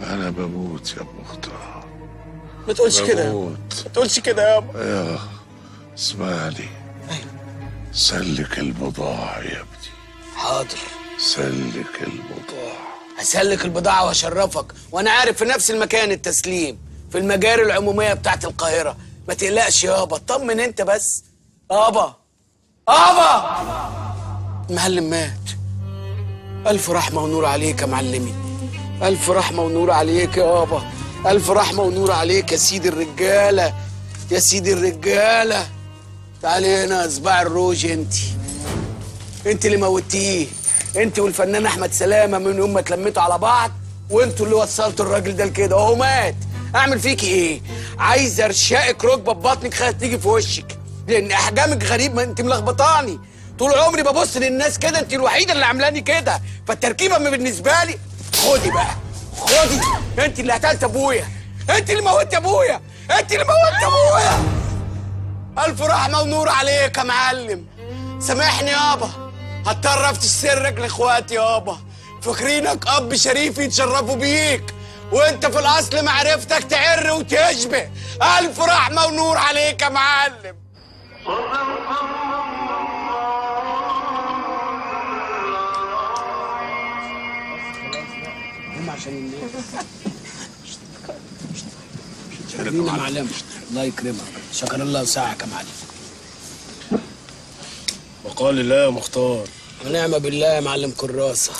أنا بموت يا مختار. ما تقولش كده ما تقولش كده يابا. يا اسمعني. سلك البضاعة يا ابني. حاضر. سلك البضاعة. هسلك البضاعة وأشرفك وأنا عارف في نفس المكان التسليم في المجاري العمومية بتاعت القاهرة. ما تقلقش يابا طمن أنت بس. يابا يابا المعلم مات. ألف رحمة ونور عليك يا معلمي. ألف رحمة ونور عليك يابا ألف رحمة ونور عليك يا سيدي الرجالة. يا سيدي الرجالة. تعالي هنا صباع الروج انت. انت اللي موتيه. انت والفنان أحمد سلامة من يوم ما اتلميتوا على بعض وانتوا اللي وصلتوا الراجل ده لكده. وهو مات. أعمل فيكي إيه؟ عايز أرشقك ركبة ببطنك خايف تيجي في وشك. لأن أحجامك غريب ما أنت ملخبطاني. طول عمري ببص للناس كده أنت الوحيدة اللي عاملاني كده. فالتركيبة بالنسبة لي. خدي بقى. خدي. أنت اللي قتلت أبويا. أنت اللي موتت أبويا. أنت اللي موتت أبويا. ألف رحمة ونور عليك يا معلم. سامحني يابا هضطر افتش سرك لإخواتي يابا فاكرينك أب شريف يتشرفوا بيك. وأنت في الأصل معرفتك تعر وتشبه. ألف رحمة ونور عليك يا معلم. عشان الناس. يا معلم الله يكرمك شكر الله وسعك يا معلم. وقال الله يا مختار. ونعم بالله يا معلم كراسة.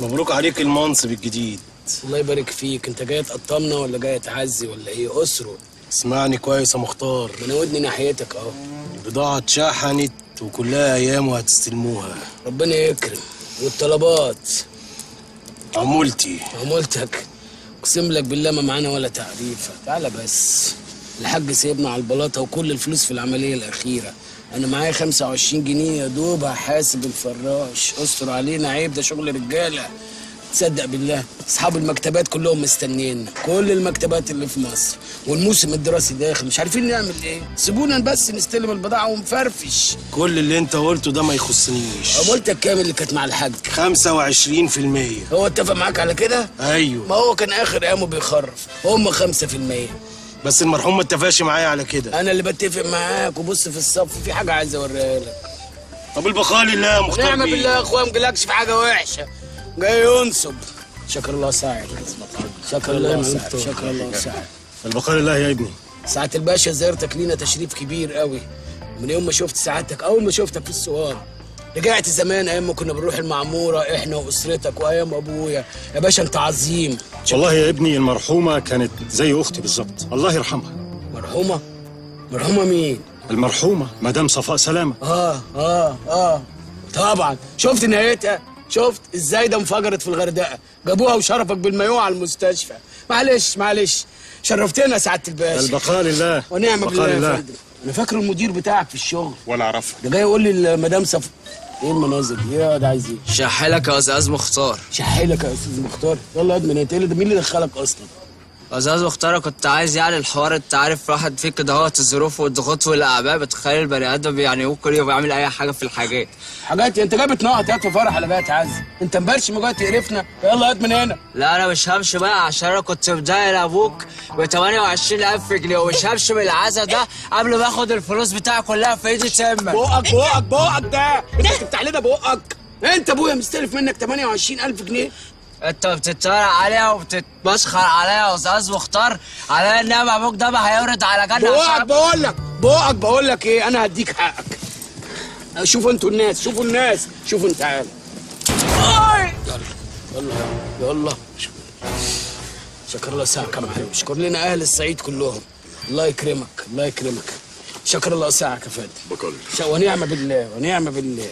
مبروك عليك المنصب الجديد. الله يبارك فيك. انت جاي تقطمنا ولا جاي تعزي ولا إيه؟ اسره اسمعني كويس يا مختار. أنا ودني ناحيتك اهو. البضاعة اتشحنت وكلها أيام وهتستلموها. ربنا يكرم. والطلبات. عمولتي. عمولتك. اقسم لك بالله ما معانا ولا تعريفه تعالى بس. الحاج سيبنا على البلاطة وكل الفلوس في العملية الأخيرة. أنا معايا 25 جنيه يا دوب هحاسب الفراش. استر علينا عيب ده شغل رجالة. تصدق بالله أصحاب المكتبات كلهم مستنيين. كل المكتبات اللي في مصر والموسم الدراسي داخل مش عارفين نعمل إيه. سيبونا بس نستلم البضاعة ونفرفش. كل اللي أنت قلته ده ما يخصنيش. عمولتك كام اللي كانت مع الحاج. 25% هو اتفق معاك على كده؟ أيوه. ما هو كان آخر أيامه بيخرف. هم 5% بس المرحوم ما اتفقش معايا على كده. أنا اللي بتفق معاك وبص في الصف في حاجة عايز أوريها لك. طب البقاء لله يا مختار نعمة. بالله يا أخويا ما في حاجة وحشة. جاي ينصب شكر الله ساعد شكر الله ساعد شكر الله ساعد البقاء لله يا ابني. سعاده الباشا زيارتك لينا تشريف كبير قوي. من يوم ما شفت سعادتك أول ما شفتك في السوار رجعت زمان أيام ما كنا بنروح المعمورة إحنا وأسرتك وأيام أبويا. يا باشا أنت عظيم. والله يا ابني المرحومة كانت زي أختي بالظبط. الله يرحمها. مرحومة؟ مرحومة مين؟ المرحومة مدام صفاء سلامة. آه آه آه. طبعا. شفت نهايتها؟ شفت إزاي ده انفجرت في الغردقة؟ جابوها وشرفك بالمايوه على المستشفى. معلش معلش. شرفتنا يا سعادة الباشا. البقاء لله. ونعم بالله يا لله. فندم. أنا فاكر المدير بتاعك في الشغل. ولا اعرفها ده جاي يقول لي المدام صف إيه المناظر؟ دي إيه يا ده عايز إيه شحلك يا أستاذ مختار. شحلك يا أستاذ مختار. يلا يا ادمن أنت إيه اللي- مين اللي دخلك أصلا؟ أستاذ مختار كنت عايز يعني الحوار انت عارف واحد فيه كده هوت الظروف والضغوط والأعباء. بتخلي البني آدم يعني ممكن يبقى يعمل أي حاجة في الحاجات. حاجات انت جاي بتنقط يا فرح على بقى تعزي انت مبرش ما جاي تقرفنا. يلا يا من هنا. لا أنا مش همشي بقى عشان أنا كنت مدايل أبوك ب 28000 جنيه. ومش همشي من العزا ده قبل ما آخد الفلوس بتاعي كلها في إيدي تمك بقك بقك بقك ده. انت بتفتح لنا بقك انت ابويا مستلف منك 28000 جنيه. انت بتتريق عليها وبتتمسخر عليا يا أستاذ مختار. على ان أنا أبوك ده ما هيورد على جنة عشان بقول لك بقك بقول لك إيه؟ أنا هديك حقك. شوفوا أنتوا الناس شوفوا الناس شوفوا انت تعالى يلا يلا يلا. شكر الله ساعة كم حلو. شكر لنا أهل الصعيد كلهم. الله يكرمك الله يكرمك. شكر الله ساعة يا فندم بكل ونعم بالله ونعم بالله.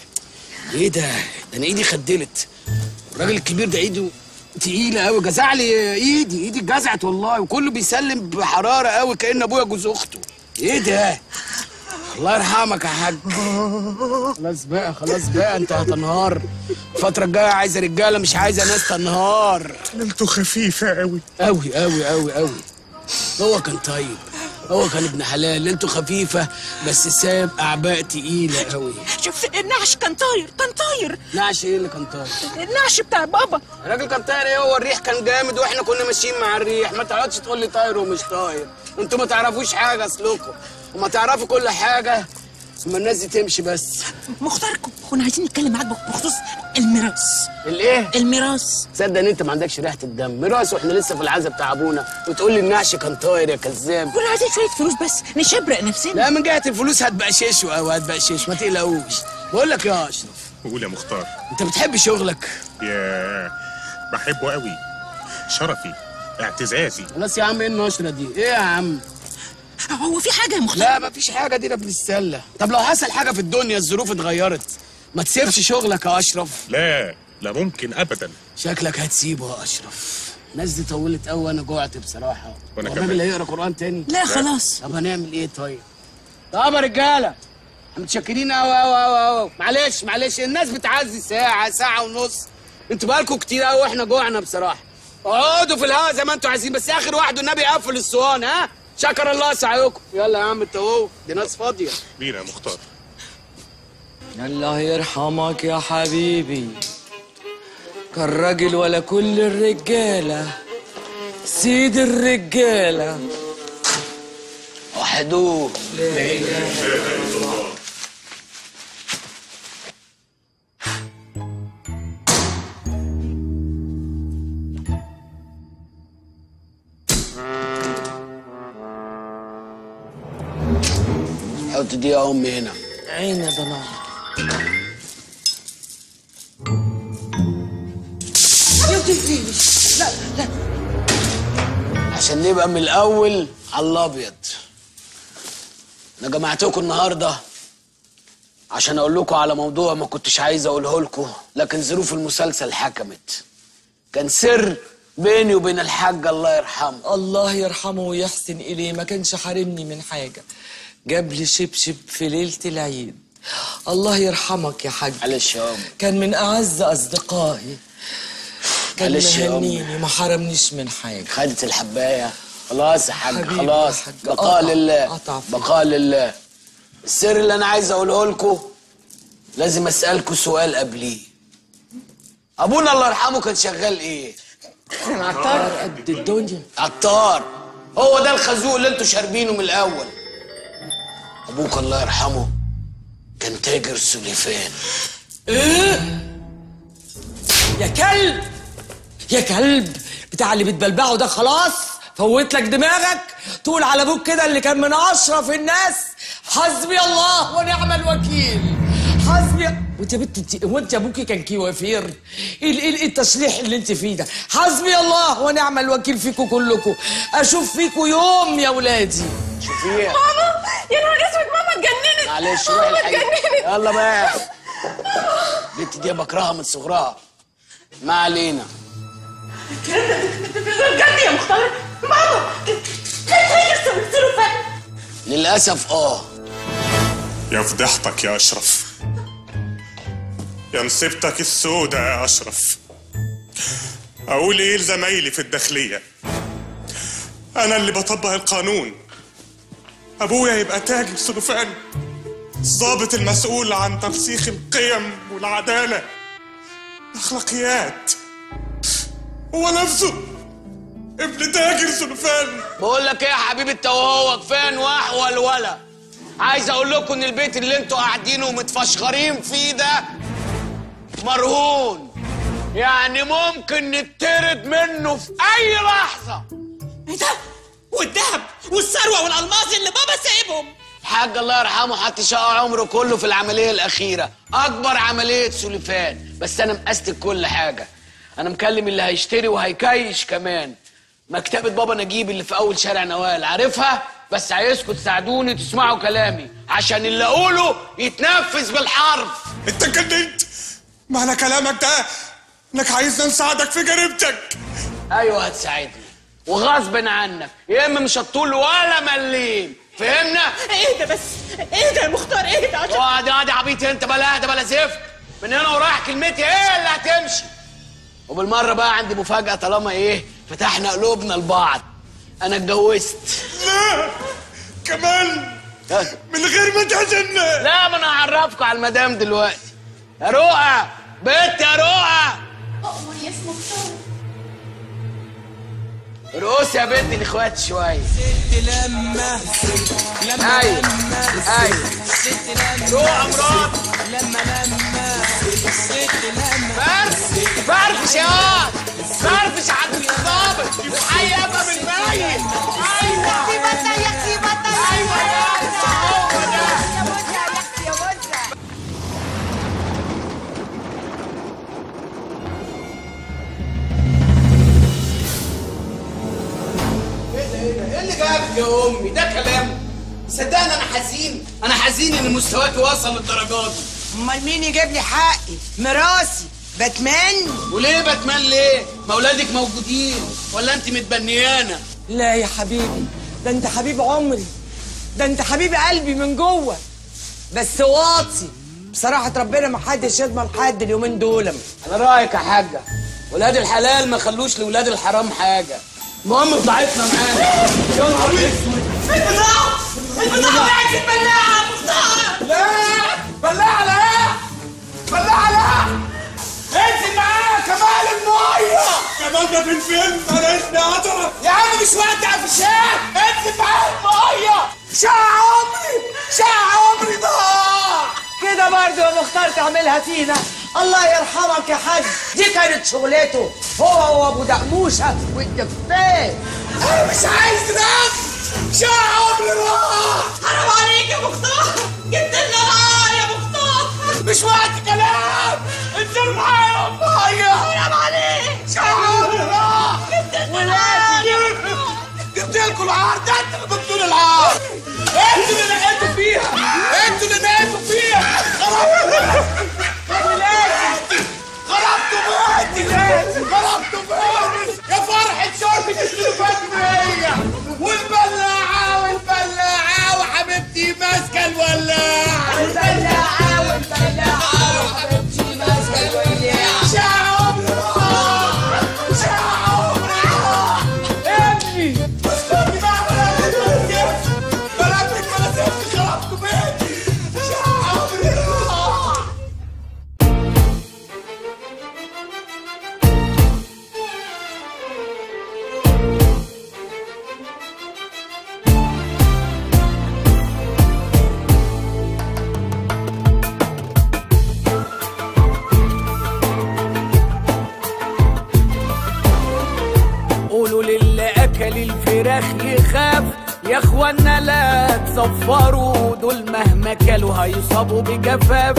إيه ده؟ ده أنا إيدي خدلت. الراجل الكبير ده ايده تقيلة قوي جزع لي ايدي ايدي اتجزعت والله وكله بيسلم بحرارة قوي كأن أبويا جوز أخته. إيه ده؟ الله يرحمك يا حاج. خلاص بقى خلاص بقى انت هتنهار. الفترة الجاية عايزة رجالة مش عايزة ناس تنهار. ليلته خفيفة قوي قوي قوي قوي قوي هو كان طيب. هو كان ابن حلال ليلته خفيفة بس ساب أعباء تقيلة قوي شوف النعش كان طاير كان طاير. نعش إيه اللي كان طاير؟ النعش بتاع بابا. الراجل كان طاير إيه؟ هو الريح كان جامد وإحنا كنا ماشيين مع الريح. ما تقعدش تقول لي طاير ومش طاير. أنتوا ما تعرفوش حاجة أصلكم. وما تعرفوا كل حاجة. اما الناس دي تمشي بس. مختاركم كنا عايزين نتكلم معاك بخصوص الميراث. الإيه؟ الميراث. تصدق إن أنت ما عندكش ريحة الدم. ميراث وإحنا لسه في العزا بتاع أبونا. وتقول لي النعش كان طاير يا كذاب. كنا عايزين شوية فلوس بس نشبرق نفسنا. لا من جهة الفلوس هتبقششه أو هتبقشش ما تقلقوش. بقول لك يا أشرف. قول يا مختار. أنت بتحب شغلك؟ يا بحبه قوي. شرفي اعتزازي. خلاص يا عم إيه النشرة دي؟ إيه يا عم؟ هو في حاجة يا مختار؟ لا ما فيش حاجة. دي ابن السلة. طب لو حصل حاجة في الدنيا الظروف اتغيرت. ما تسيبش شغلك يا أشرف. لا لا ممكن ابدا. شكلك هتسيبه يا أشرف. الناس دي طولت قوي وأنا جوعت بصراحة. وأنا هو كمان. الراجل هيقرا قرآن تاني؟ لا خلاص. طب هنعمل إيه طيب؟ طب يا رجالة متشكرين قوي قوي قوي قوي معلش معلش. الناس بتعزي ساعة ساعة ونص. أنتوا بقالكوا كتير قوي وإحنا جوعنا بصراحة. اقعدوا في الهوا زي ما أنتوا عايزين بس آخر واحد والنبي يقفل الصوان ها؟ شكر الله سعيكم يلا يا عم انت اهو دي ناس فاضية. بينا يا مختار. الله يرحمك يا حبيبي. كان راجل ولا كل الرجالة سيد الرجالة. وحدوه. حط دي يا امي هنا. عين يا ضناع لا لا. عشان نبقى من الأول على الأبيض. أنا جمعتكم النهارده عشان أقول لكم على موضوع ما كنتش عايز أقوله لكم لكن ظروف المسلسل حكمت. كان سر بيني وبين الحاج الله يرحمه. الله يرحمه ويحسن إليه ما كانش حارمني من حاجة. جاب لي شبشب في ليلة العيد. الله يرحمك يا حاج. معلش يا أم. كان من أعز أصدقائي. كان. مهنيني ما حرمنيش من حاجة. خدت الحباية. خلاص يا حاج خلاص. حاج. بقاء لله فيك. بقاء لله السر اللي أنا عايز أقوله لكم لازم أسألكم سؤال قبليه. أبونا الله يرحمه كان شغال إيه؟ كان عطار قد الدنيا. عطار. هو ده الخازوق اللي أنتوا شاربينه من الأول. أبوك الله يرحمه كان تاجر سليفان. إيه؟ يا كلب! يا كلب! بتاع اللي بتبلبعه ده خلاص؟ فوت لك دماغك؟ تقول على أبوك كده اللي كان من أشرف الناس حسبي الله ونعم الوكيل. حسبي وانت يا بنت انت وانت ابوكي كان كوافير إيه ال- إيه التشليح اللي انت فيه ده. حسبي الله ونعم الوكيل فيكم كلكم أشوف فيكم يوم يا ولادي. شوفيها ماما يا نهار اسود ماما اتجننت. معلش روحي ماما اتجننت. يلا بقى. البنت دي بكرهها من صغرها. ما علينا. بجد يا مختار. ماما كانت هي السلوفان للأسف آه. يا فضحتك يا أشرف. يا نصيبتك السودة يا أشرف. أقول إيه لزمايلي في الداخلية. أنا اللي بطبق القانون. أبويا يبقى تاجر سلوفان الضابط المسؤول عن ترسيخ القيم والعدالة. الأخلاقيات هو نفسه ابن تاجر سلوفان. بقول لك إيه يا حبيبي؟ أنت وهو كفايه نواح والولا عايز أقول لكم إن البيت اللي أنتوا قاعدينه ومتفشخرين فيه ده مرهون يعني ممكن نتطرد منه في أي لحظة. إيه ده والذهب والثروة والألماس اللي بابا سايبهم الحاج الله يرحمه حط شقى عمره كله في العملية الأخيرة. أكبر عملية سليفان بس أنا مقستك كل حاجة. أنا مكلم اللي هيشتري وهيكيش كمان. مكتبة بابا نجيب اللي في أول شارع نوال. عارفها؟ بس عايزكم تساعدوني تسمعوا كلامي. عشان اللي أقوله يتنفذ بالحرف. أنت اتجننت. معنى كلامك ده إنك عايزنا نساعدك في جريمتك. أيوه هتساعدني وغصب عنك يا إما مش هتطول ولا مليم فهمنا؟ إيه ده بس؟ إيه ده يا مختار؟ إيه ده؟ عشان اقعد اقعد يا عبيط أنت بلا اهدى بلا زفت. من هنا ورايح كلمتي إيه اللي هتمشي؟ وبالمرة بقى عندي مفاجأة طالما إيه فتحنا قلوبنا لبعض. أنا اتجوزت. لا كمان من غير ما تعزمنا لا ما أنا هعرفكم على المدام دلوقتي. يا رؤى بنت يا رؤى أؤمر يا اسم مختار رؤوس يا بنت الإخوات شوية. لما لما أيوه أيوه رؤى مراد. لما لما الست لما فرش فرش يا فرفش عند الضابط الحي ابقى من الميت أيوه. اللي جابك يا أمي. ده كلام. صدقني أنا حزين. أنا حزين إن مستواك وصل للدرجات دي. أمال مين يجيب لي حقي؟ مراسي. باتمان؟ وليه بتمن ليه؟ ما أولادك موجودين. ولا أنت متبنيانة؟ لا يا حبيبي. ده أنت حبيب عمري. ده أنت حبيب قلبي من جوه. بس واطي. بصراحة ربنا ما حدش يضمن حد اليومين دول. أنا رأيك يا حاجة. ولاد الحلال ما خلوش لاولاد الحرام حاجة. المهم بضاعتنا معانا. يا نهار اسود البضاعة! البضاعة! وقعت في البلاعة! مختار لا! بلاعة لا! بلاعة لا! انزل معايا كمال المية كمان ده فين فين؟ اسمي عطرة. يا عم مش وقت عفشات انزل معايا المية شقى عمري شقى عمري ضاع. كده برضه يا مختار تعملها فينا. الله يرحمك يا حاج. دي كانت شغلته. هو وابو دقموشة والدفاف أنا مش عايز نفس شقى عمري راح حرام عليك يا مختار. جبت لنا يا مختار. مش وقت كلام. انزل معايا المية حرام عليك. شقى عمري راح جبت لنا يا جبت لكم العار ده. انت اللي جبتوا لي العار. أنتوا اللي لقيتوا فيها؟ بيتي يا فرحة شربة السلفات والبلاعة والبلاعة وحبيبتي ماسكة الولاعة يا اخوانا لا تصفروا دول مهما كلوا هيصابوا بجفاف.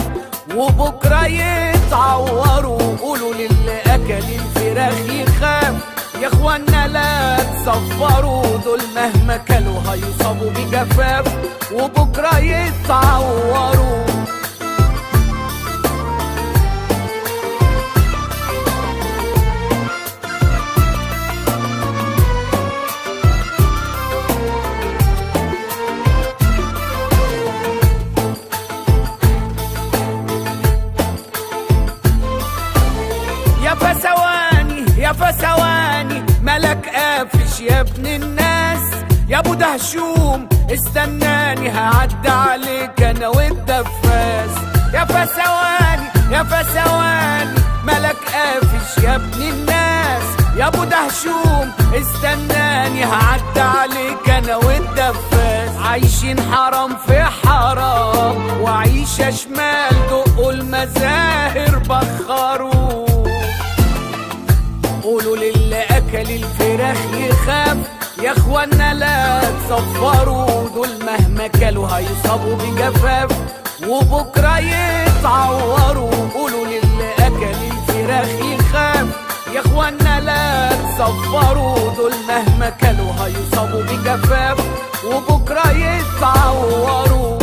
وبكرة يتعوروا قولوا للي اكل الفراخ يخاف. يا اخوانا لا تصفروا دول مهما كلوا هيصابوا بجفاف. وبكرة يتعوروا. يا فسواني ملك قافش يا ابن الناس. يا أبو دهشوم استناني. هعدي عليك أنا والدفاس. يا فسواني يا فسواني ملك قافش يا ابن الناس. يا أبو دهشوم استناني. هعدي عليك أنا والدفاس. عايشين حرام في حرام وعيشة شمال دقوا المزاهر بخروا اكل الفراخ يخاف. يا اخوانا لا تصفروا دول مهما كلوا هيصابوا بجفاف. وبكرة يتعوروا قولوا للي اكل الفراخ يخاف. يا اخوانا لا تصفروا دول مهما كلوا هيصابوا بجفاف. وبكرة يتعوروا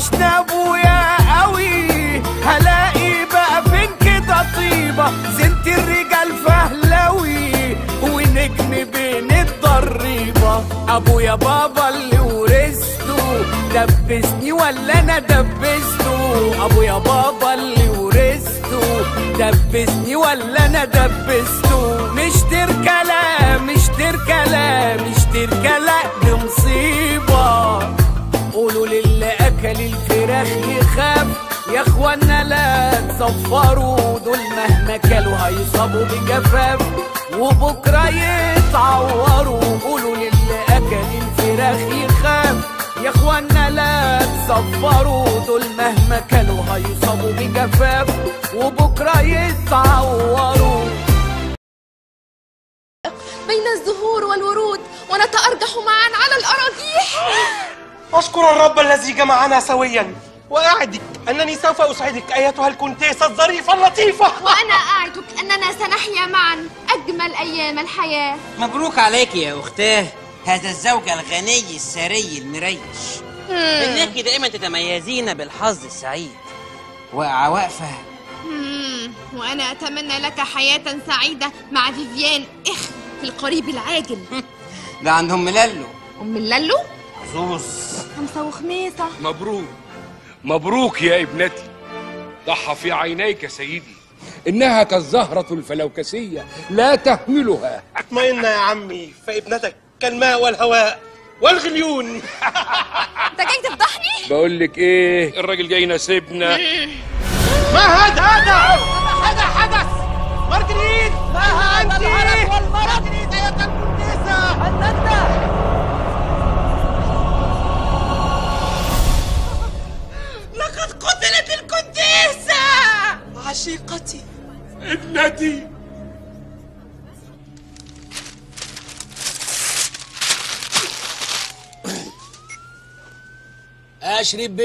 وحشنا ابويا قوي. هلاقي بقى فين كده طيبة؟ زنت الرجال فهلوي ونجم بين الضريبة. أبويا بابا اللي ورثته. دبسني ولا أنا دبسته؟ أبويا بابا اللي ورثته. دبسني ولا أنا دبسته؟ مش تركلا مش تركلا مش الفراخ يخاف يا اخوانا لا تصفروا دول مهما كلوا هيصابوا بجفاف. وبكرة يتعوروا قولوا للي اكل الفراخ يخاف يا اخوانا لا تصفروا دول مهما كلوا هيصابوا بجفاف. وبكرة يتعوروا. بين الزهور والورود ونتأرجح معا على الأراجيح. أشكر الرب الذي جمعنا سويا. وأعدك أنني سوف أسعدك أيتها الكونتيسة الظريفة اللطيفة. وأنا أعدك أننا سنحيا معا أجمل أيام الحياة. مبروك عليك يا أختاه هذا الزوج الغني السري المريش. إنك دائما تتميزين بالحظ السعيد وعواقفه مم، وأنا أتمنى لك حياة سعيدة مع فيفيان إخ في القريب العاجل. (laughs) ده عندهم ملالو أم اللالو عزوز خمسة وخميسة. مبروك. مبروك يا ابنتي. ضحى في عينيك سيدي. إنها كالزهرة الفلوكسية لا تهملها. اطمئن يا عمي فابنتك كالماء والهواء والغليون. (laughs) أنت جاي تفضحني؟ بقول لك إيه؟ الراجل جاي يناسبنا. ما هذا هذا؟ هذا حدث. مارجريت ما أنت مارجريت أيتها الكونتيسة عشيقتي ابنتي يا شريف بيه.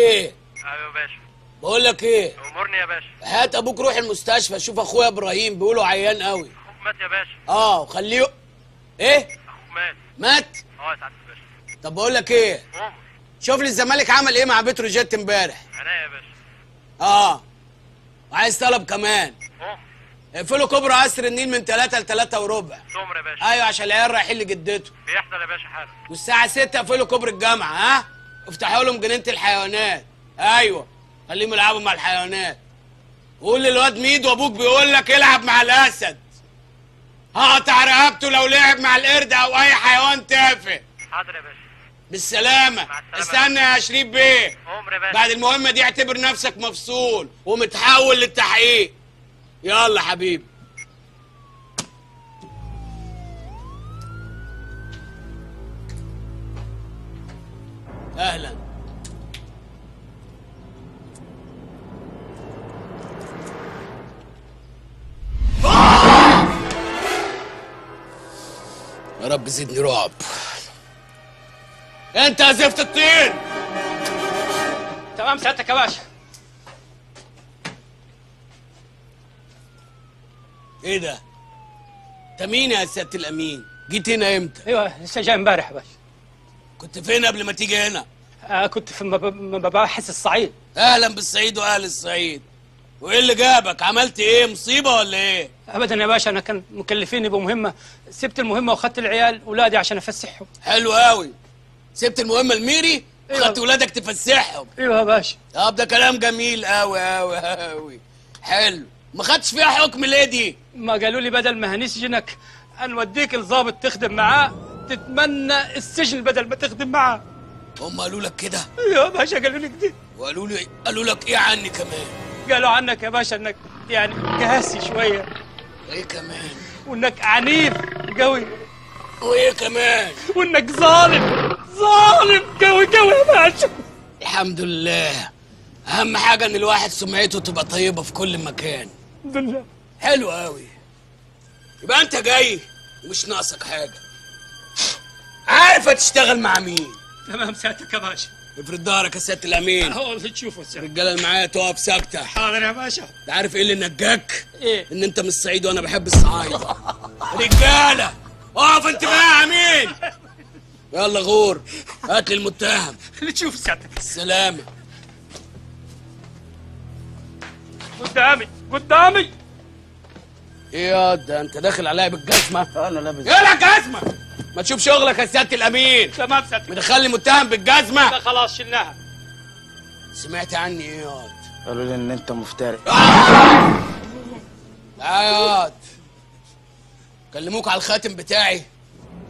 أيوه يا باشا. بقول لك إيه؟ امرني يا باشا. هات أبوك روح المستشفى شوف أخويا إبراهيم بيقولوا عيان قوي أخوك مات يا باشا. آه وخليه إيه؟ أخوك مات. مات؟ آه يا سعادة الباشا طب بقول لك إيه؟ عمر شوف لي الزمالك عمل إيه مع بتروجيت امبارح. عينيا يا باشا. آه. وعايز طلب كمان. اقفلوا كوبري قصر النيل من 3 ل 3 وربع. عمر يا باشا. أيوه عشان العيال رايحين لجدته. بيحصل يا باشا حالا والساعة 6 اقفلوا كوبري الجامعة ها؟ افتحوا لهم جنينة الحيوانات. أيوه خليهم يلعبوا مع الحيوانات. قول للواد ميدو أبوك بيقول لك العب مع الأسد. هقطع رقبته لو لعب مع القرد أو أي حيوان تافه. حاضر يا باشا. بالسلامة. استنى يا شريف بيه. بعد المهمة دي اعتبر نفسك مفصول ومتحول للتحقيق. يلا حبيبي. أهلا. يا رب زدني رعب. أنت زفت الطين. تمام سيادتك يا باشا إيه ده؟ انت مين يا سيادة الأمين. جيت هنا إمتى؟ أيوه لسه جاي امبارح يا باشا كنت فين قبل ما تيجي هنا؟ آه كنت في مب- مباحث الصعيد. أهلا بالصعيد وأهل الصعيد. وإيه اللي جابك؟ عملت إيه؟ مصيبة ولا إيه؟ ابدا يا باشا أنا كان مكلفيني بمهمة. سبت المهمة واخدت العيال ولادي عشان أفسحهم. حلو قوي سبت المهمه الميري أيوة. خدت ولادك تفسحهم. أيوه يا باشا؟ طب ده كلام جميل قوي قوي قوي حلو. ما خدتش فيها حكم ليه دي؟ ما قالوا لي بدل ما هنسجنك هنوديك الضابط تخدم معاه تتمنى السجن بدل ما تخدم معاه. هم قالوا لك كده؟ أيوه يا باشا قالوا لي كده؟ وقالوا لي قالوا لك إيه عني كمان؟ قالوا عنك يا باشا إنك يعني قاسي شوية. إيه كمان؟ وإنك عنيف قوي. وايه كمان. وإنك ظالم. ظالم. قوي قوي يا باشا. الحمد لله. أهم حاجة إن الواحد سمعته تبقى طيبة في كل مكان. الحمد لله. حلو قوي يبقى أنت جاي ومش ناقصك حاجة. عارف هتشتغل مع مين؟ تمام سيادتك يا باشا. افرد ظهرك يا سياده الأمين. هو اللي تشوفه سيادتك الرجالة اللي معايا تقف ثابته حاضر يا باشا. أنت عارف إيه اللي نجاك؟ إيه؟ إن أنت من الصعيد وأنا بحب الصعايدة. (laughs) رجالة! اقف انت بقى يا أمين. يلا غور هات لي المتهم. اللي تشوفه سيادتك السلامه قدامي قدامي. إيه يا ده أنت داخل عليا بالجزمة؟ أنا لابس. إيه لك جزمة؟ ما تشوف شغلك يا سيادة الأمين. تمام سيادتك مدخلني متهم بالجزمة. لا خلاص شلناها. سمعت عني إيه يا واد. قالوا لي إن أنت مفتري. لا يا واد. كلموك على الخاتم بتاعي؟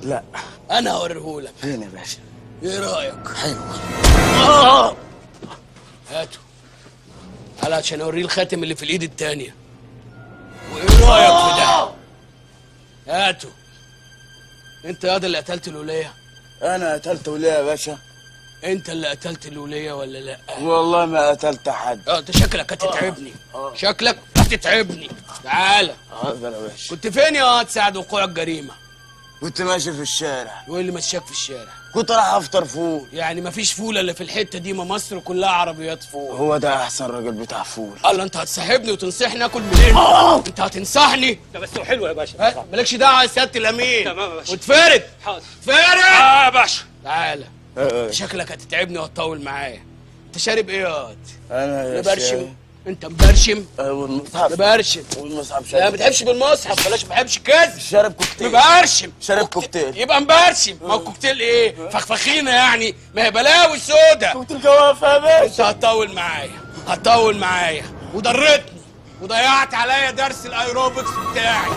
لا. أنا هوريهولك. فين يا باشا؟ إيه رأيك؟ حلو. هاته تعال عشان أوريه الخاتم اللي في الإيد التانية. وإيه رأيك في ده؟ هاته أنت يا اللي قتلت الولية أنا قتلت وليه يا باشا. أنت اللي قتلت الولية ولا لا؟ والله ما قتلت حد. آه أنت شكلك هتتعبني. شكلك؟ هتتعبني تعالى حاضر يا باشا كنت فين يا واد ساعة وقوع الجريمة كنت ماشي في الشارع. وايه اللي مشاك في الشارع. كنت رايح أفطر فول. يعني مفيش فول إلا في الحتة دي ما مصر كلها عربيات فول. هو ده أحسن راجل بتاع فول. الله أنت هتصاحبني وتنصحني آكل منين؟ أنت هتنصحني؟ ده بس حلو يا باشا. ها، مالكش دعوة يا سيادة الامين تمام يا باشا. وتفرد حاضر. فرد آه يا باشا. تعالى آه. شكلك هتتعبني وهتطول معايا. أنت شارب إيه يا واد؟ أنا يا مبرشم شاي. انت مبرشم؟ آه، والمصحف. مبرشم. والمصحف لا شارب ما بتحبش بالمصحف. بلاش ما بحبش كذب شارب كوكتيل. مبرشم. شارب كوكتيل. يبقى مبرشم. ما هو كوكتيل إيه؟ فخفخينة يعني. ما هي بلاوي سودا كوكتيل جوافة يا أنت باشا هتطول معايا. هتطول معايا. وضرتني. وضيعت عليا درس الأيروبكس بتاعي.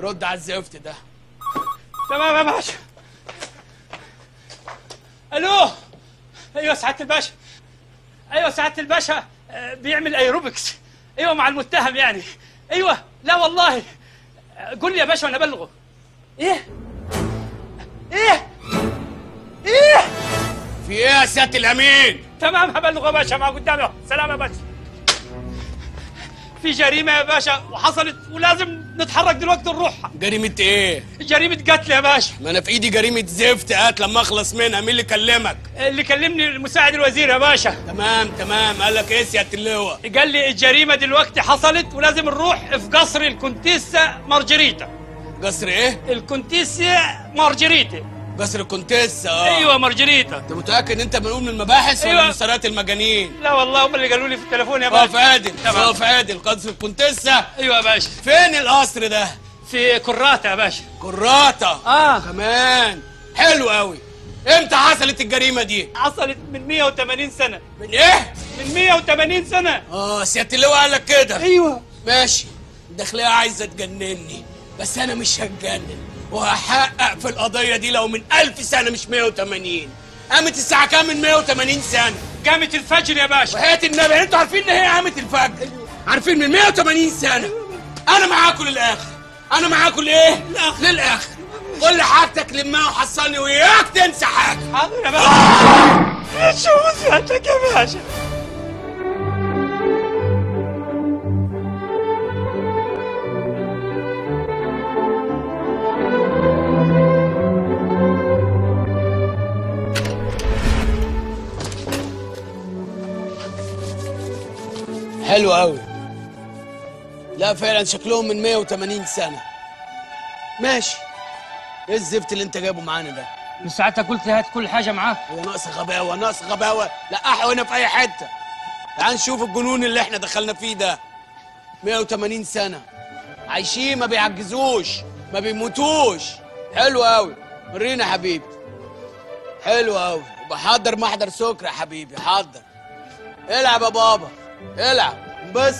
رد على الزفت ده. تمام يا باشا. ألو؟ أيوه سعادة الباشا. أيوه سعادة الباشا. بيعمل ايروبكس أيوه مع المتهم يعني. أيوه. لا والله. قول لي يا باشا وأنا أبلغه. إيه؟ إيه؟ إيه؟ في إيه يا سيادة الأمين؟ تمام هبلغه يا باشا. مع قدامي أهو. سلام يا باشا. في جريمة يا باشا. وحصلت ولازم نتحرك دلوقتي نروحها جريمه إيه؟ جريمة قتل يا باشا. ما أنا في إيدي جريمه زفت هات لما أخلص منها. مين اللي كلمك؟ اللي كلمني المساعد الوزير يا باشا. تمام تمام. قال لك إيه؟ سيادة اللواء. قال لي الجريمة دلوقتي حصلت ولازم نروح في قصر الكونتيسا مارجريتا. قصر إيه؟ الكونتيسا مارجريتا. قصر الكونتيسا آه أيوه مارجريتا. أنت متأكد إن أنت منقول من المباحث ولا أيوة. من سرايات المجانين؟ لا والله هم اللي قالوا لي في التليفون يا باشا. عادل تمام. اقف عادل. قصر الكونتيسا أيوه يا باشا. فين القصر ده؟ في كراتا يا باشا. كراتا. آه. كمان. حلو قوي إمتى حصلت الجريمة دي؟ حصلت من 180 سنة. من إيه؟ من 180 سنة. آه سيادة اللواء قال لك كده. أيوه. ماشي. الداخليه عايزة تجنني بس أنا مش هتجنن. وهحقق في القضية دي لو من ألف سنة مش 180 قامت الساعة كام من 180 سنة؟ قامت الفجر يا باشا. وحياه النبي أنتوا عارفين إن هي قامت الفجر؟ عارفين من 180 سنة. أنا معاكم للآخر. أنا معاكم لإيه؟ للآخر. كل حاجتك لمها وحصلني وياك تنسى حاجة. حاضر يا باشا. شو وسعتك يا باشا. حلو قوي لا فعلا شكلهم من 180 سنة. ماشي. إيه الزفت اللي أنت جايبه معانا ده؟ من ساعتها قلت هات كل حاجة معاك. هو ناقص غباوة ناقص غباوة. لقحوا هنا في أي حتة. تعال نشوف الجنون اللي إحنا دخلنا فيه ده. 180 سنة. عايشين ما بيعجزوش ما بيموتوش. حلو قوي ورينا يا حبيبي. حلو قوي وبحضر محضر سكر يا حبيبي حضر العب يا بابا. العب. بس.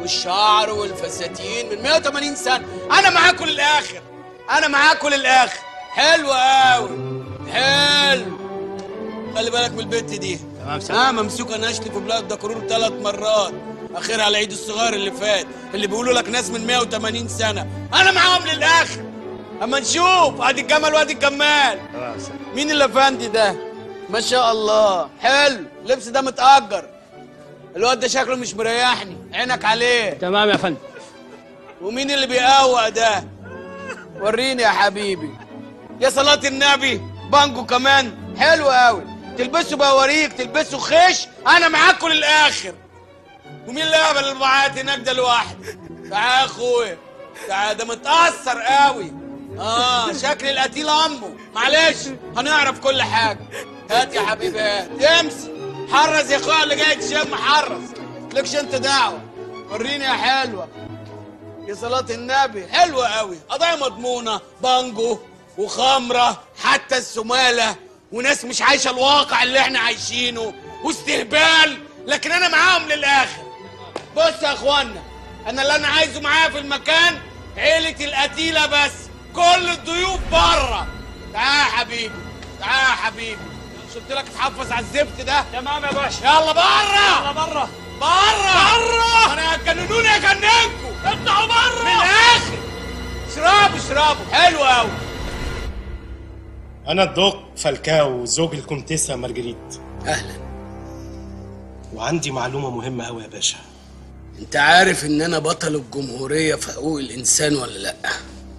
والشعر والفساتين من 180 سنة. أنا معاكم للآخر. أنا معاكم للآخر. حلو قوي حلو. خلي بالك من البنت دي. تمام آه ممسوكة نشل في بلاد دكرور ثلاث مرات. آخرها العيد الصغير اللي فات اللي بيقولوا لك ناس من 180 سنة. أنا معاهم للآخر. أما نشوف. ادي الجمل وادي الجمال. مين الافندي ده؟ ما شاء الله. حلو. اللبس ده متأجر. الواد ده شكله مش مريحني. عينك عليه. تمام يا فندم. ومين اللي بيقوق ده؟ وريني يا حبيبي. يا صلاة النبي بانجو كمان. حلو قوي. تلبسوا بواريك تلبسوا خش أنا معاكم للآخر. ومين اللي قابل المعاد هناك ده لوحده؟ تعال يا اخويا تعال ده متأثر قوي. آه شكل القتيل أمه. معلش هنعرف كل حاجة. هات يا حبيبي هات امسك. حرز يا اخويا اللي جاي تشم حرز لكش انت دعوه وريني يا حلوة. يا صلاة النبي حلوة قوي قضايا مضمونة بانجو وخمرة حتى السمالة. وناس مش عايشة الواقع اللي إحنا عايشينه. واستهبال لكن أنا معاهم للآخر. بص يا اخوانا أنا اللي أنا عايزه معايا في المكان عيلة القتيلة بس. كل الضيوف بره. تعال يا حبيبي تعال يا حبيبي. مش قلت لك اتحفظ على الزفت ده؟ تمام يا باشا. يلا بره يلا بره بره بره أنا هتجننوني اجننكم اطلعوا بره من الآخر. اشربوا اشربوا. حلو قوي أنا الدوق فالكاو زوج الكونتيسة مارجريت. أهلا. وعندي معلومة مهمة أوي يا باشا. أنت عارف إن أنا بطل الجمهورية في حقوق الإنسان ولا لأ؟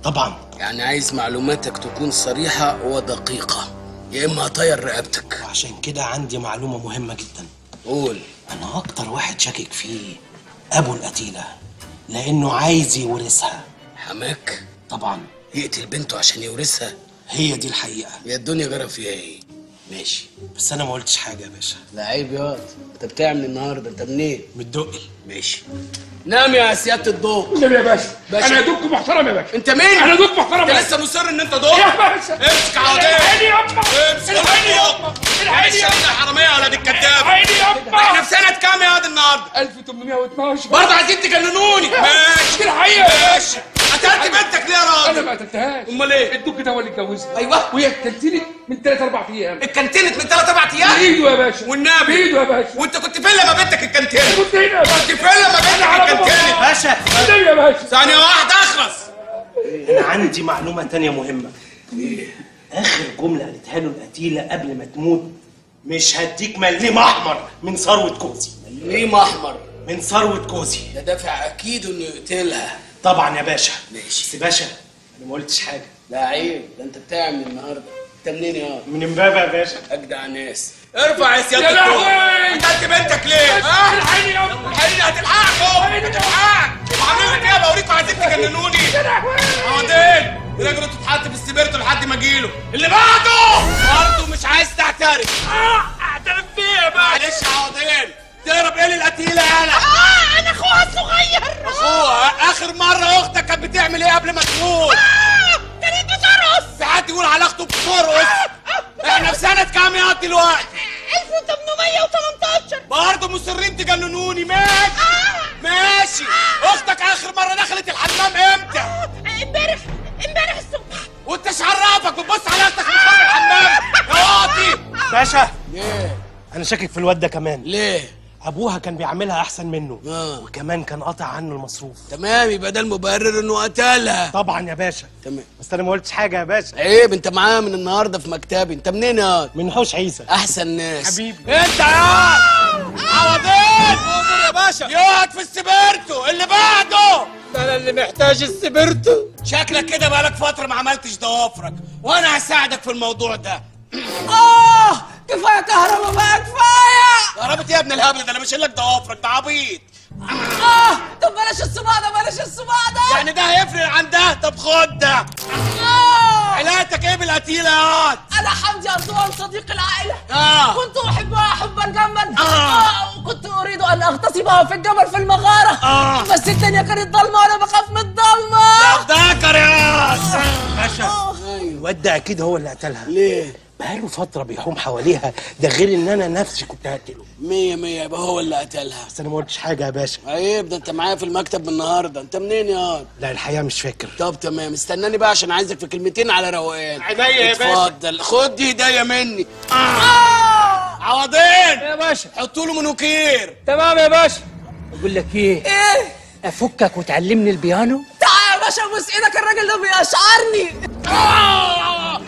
طبعا. يعني عايز معلوماتك تكون صريحة ودقيقة. يا إما هطير رقبتك. وعشان كده عندي معلومة مهمة جدا. قول. أنا أكتر واحد شاكك فيه أبو القتيلة لأنه عايز يورثها. حماك؟ طبعا. يقتل بنته عشان يورثها؟ هي دي الحقيقة. هي الدنيا جرى فيها إيه؟ ماشي. بس أنا ما قلتش حاجة يا باشا. لا عيب ياض أنت بتعمل النهارده. أنت منين؟ من الدقي ماشي. نام يا سيادة الضوء. النبي يا باشا. باشا. أنا دكتور محترم يا باشا. أنت مين؟ أنا دكتور محترم أنت يا لسه. مصر إن أنت ضوء يا باشا. امسك عوضين الحقيني يابا. امسك الحقيني يابا. الحقيني يا حرامية يا ولاد الكذاب الحقيني يابا. إحنا في سنة كام يا واد النهارده؟ 1812 برضه عايزين تجننوني. ماشي. الحقيقة. ماشي. قتلت بنتك ليه يا أنا راجل؟ ما قتلتهاش. أمال إيه؟ الدك ده هو اللي اتجوزها. أيوه. وهي اتكلتني من ثلاث أربع أيام. اتكنتنت من ثلاث أربع أيام؟ بايده يا باشا. والنبي. بايده يا باشا. وأنت كنت فين لما بنتك اتكنتنت؟ كنت هنا يا باشا. كنت فين لما بنتك اتكنتنت؟ باشا. النبي يا باشا. ثانية واحدة أخلص. أنا عندي معلومة تانية مهمة. آخر جملة قالتها له القتيلة قبل ما تموت مش هديك مليم أحمر من ثروة كوزي. ليه أحمر؟ من ثروة كوزي. ده دافع أكيد إنه يقتلها. طبعا يا باشا. ماشي. بس باشا أنا ما قلتش حاجة. لا عيب ده أنت بتعمل النهارده. أنت منين يا؟ من امبابة يا باشا. أجدع ناس. ارفع يا سيادة يا لهوي! قتلت بنتك ليه؟ ها؟ الحقيني يابا الحقيقة هتلحقكم هتلحقك. وعاملين إيه بوريكم عايزين تجننوني. عوضين رجله تتحط في السبيرتو لحد ما اجيله اللي بعده! برضه مش عايز تعترف. اعترف بيه بقى معلش يا عوضين تهرب إيه للقتيلة يالا آه أنا أخوها الصغير. أخوها؟ آخر مرة أختك كانت بتعمل إيه قبل ما تموت؟ آه كانت بترقص في حد يقول على اخته بترقص في سنة كام يا دلوقتي؟ 1818 برضه مصرين تجننوني. ماشي. ماشي. أختك آخر مرة دخلت الحمام إمتى؟ امبارح. امبارح الصبح. وأنت إيش عرفك بتبص على أختك من الحمام. يا واطي باشا ليه؟ أنا شاكك في الواد ده كمان. ليه؟ أبوها كان بيعملها أحسن منه. آه. وكمان كان قاطع عنه المصروف. تمام يبقى ده المبرر إنه قتلها. طبعا يا باشا. تمام. بس أنا ما قلتش حاجة يا باشا. عيب أنت معايا من النهارده في مكتبي. أنت منين يا من حوش عيسى. أحسن ناس. حبيبي. أنت يا عوضين يا باشا. يقعد في السبيرتو اللي بعده. أنا اللي محتاج السبرتو. شكلك كده بقالك فترة ما عملتش ضوافرك. وأنا هساعدك في الموضوع ده. آه. ابن الهبل ده أنا مش لك ضوافرك ده عبيط. آه طب بلاش الصباع ده بلاش الصباع ده. يعني ده هيفرق عن ده؟ طب خد ده. آه. علاقتك إيه بالقتيلة يا واد أنا حمدي أردوان صديق العائلة. آه. كنت احبها حبا جما آه. وكنت أريد أن اغتصبها في الجبل في المغارة. آه. بس الدنيا كانت ضلمه وأنا بخاف من الضلمه افتكر يا باشا. الواد ده أكيد هو اللي قتلها. ليه؟ بقاله فترة بيحوم حواليها. ده غير إن أنا نفسي كنت هقتله. مية مية يبقى هو اللي قتلها. بس أنا ما قلتش حاجة يا باشا. عيب ده أنت معايا في المكتب من النهارده. أنت منين يا؟ لا الحقيقة مش فاكر. طب تمام. استناني بقى عشان عايزك في كلمتين على روقان. عينيا يا باشا. اتفضل. خد دي هديه مني. عوضين! يا باشا. حطوا له منوكير. تمام يا باشا. بقول لك إيه؟ إيه؟ أفكك وتعلمني البيانو؟ تعال باشا بوس إيدك الراجل ده بيشعرني.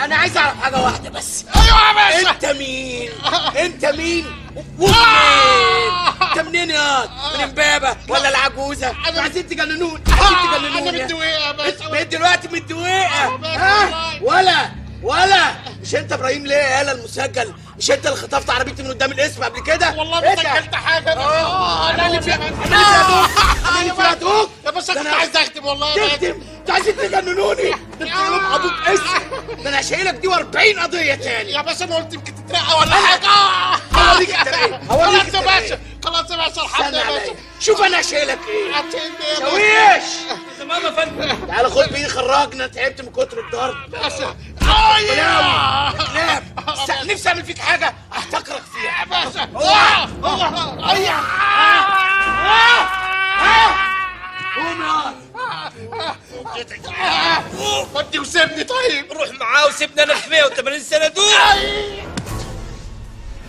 أنا عايز أعرف حاجة واحدة بس. أيوه يا باشا. أنت مين؟ (laughs) أنت مين؟ ومنين أنت منين يا؟ واد؟ من امبابة ولا العجوزة؟ أنتوا عايزين تجننوني عايزين تجننوني أنا متدويقه يا. باشا. من دلوقتي متدويقه ها؟ ولا ولا. مش أنت إبراهيم ليه يالا المسجل مش انت اللي خطفت عربيتي من قدام الاسم قبل كده؟ والله إيه ما ده؟ سجلت حاجة. آه أنا اللي فيها أنا اللي آه. فيها دوك (laughs) أنا اللي فيها دوك يا باشا كنت أنا- عايز اختم والله. يا باشا. تختم أنتوا عايزين تجننوني؟ ده أنت اسم. ده أنا شايلك دي و40 قضية تاني. يا باشا أنا قلت يمكن تترقى ولا حاجة. هوريك الترقية. (laughs) هوريك خلاص يا باشا. خلاص يا باشا الحمد لله يا باشا. شوف أنا شايلك إيه. (laughs) يا شويش. تمام يا فندم. تعالى خد بايدي خرجنا تعبت من كتر الضرب. باشا. كلام كلام س- نفسي أعمل فيك حاجة أحتقرك فيها. يا باشا. قوم يا ودي وسيبني. طيب. روح معاه وسيبني أنا في 180 سنه دول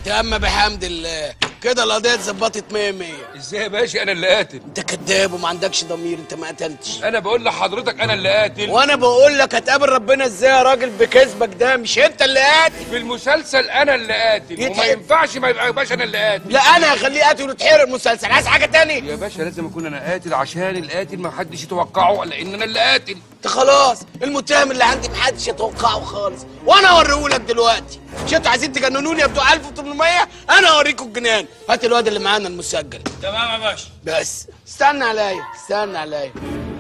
تم بحمد الله. كده القضية اتظبطت 100 100 إزاي يا باشا؟ أنا اللي قاتل. أنت كذاب وما عندكش ضمير أنت ما قتلتش. أنا بقول لحضرتك أنا اللي قاتل. وأنا بقول لك هتقابل ربنا إزاي يا راجل بكذبك ده؟ مش أنت اللي قاتل. في المسلسل أنا اللي قاتل. وما. ينفعش ما باشا أنا اللي قاتل. لا أنا هخليه قاتل وتحرق المسلسل. عايز حاجة تاني؟ يا باشا لازم أكون أنا قاتل عشان القاتل ما حدش يتوقعه لأن أنا اللي قاتل. أنت خلاص المتهم اللي عندي محدش يتوقعه خالص. وأنا اوريهولك دلوقتي. مش أنتوا عايزين تجننوني يا بتوع 1800 أنا اوريكم الجنان. هات الواد اللي معانا المسجل. تمام يا باشا. بس استنى عليا استنى عليا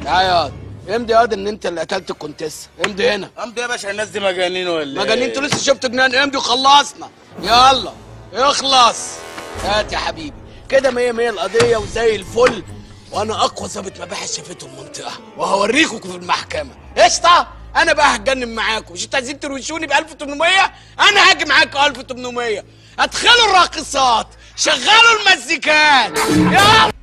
تعال يا واد. امضي يا واد ان انت اللي قتلت الكونتيسه امضي هنا. امضي يا باشا الناس دي مجانين ولا مجانين؟ أنتوا لسه شفتوا جنان؟ امضي وخلصنا. يلا اخلص. هات يا حبيبي. كده مية مية القضية وزي الفل. وأنا اقوى ظابط مباحث شافته المنطقة. وهوريكم في المحكمة. قشطة؟ أنا بقى هتجنن معاكم. مش أنتوا عايزين تروشوني ب 1800 أنا هاجي معاكم 1800 ادخلوا الراقصات. شغلوا المزيكات. يلا.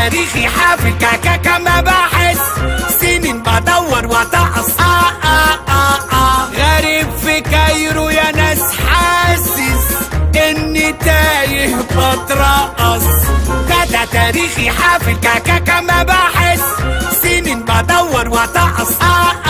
تاريخي حافل كاكا مباحث سنين بدور واتقص آه آه آه. آه غريب في كايرو يا ناس حاسس إني تايه بترقص كده تاريخي حافل كاكا مباحث سنين بدور واتقص آه آه آه.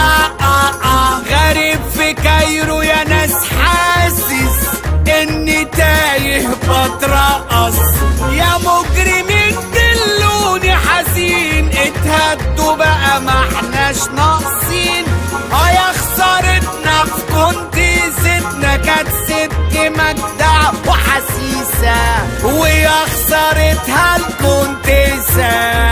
احناش ناقصين. آه خسارتنا في كنت زدنا كانت ست مجدع وحسيسة. ويا خسارتها الكونتيسة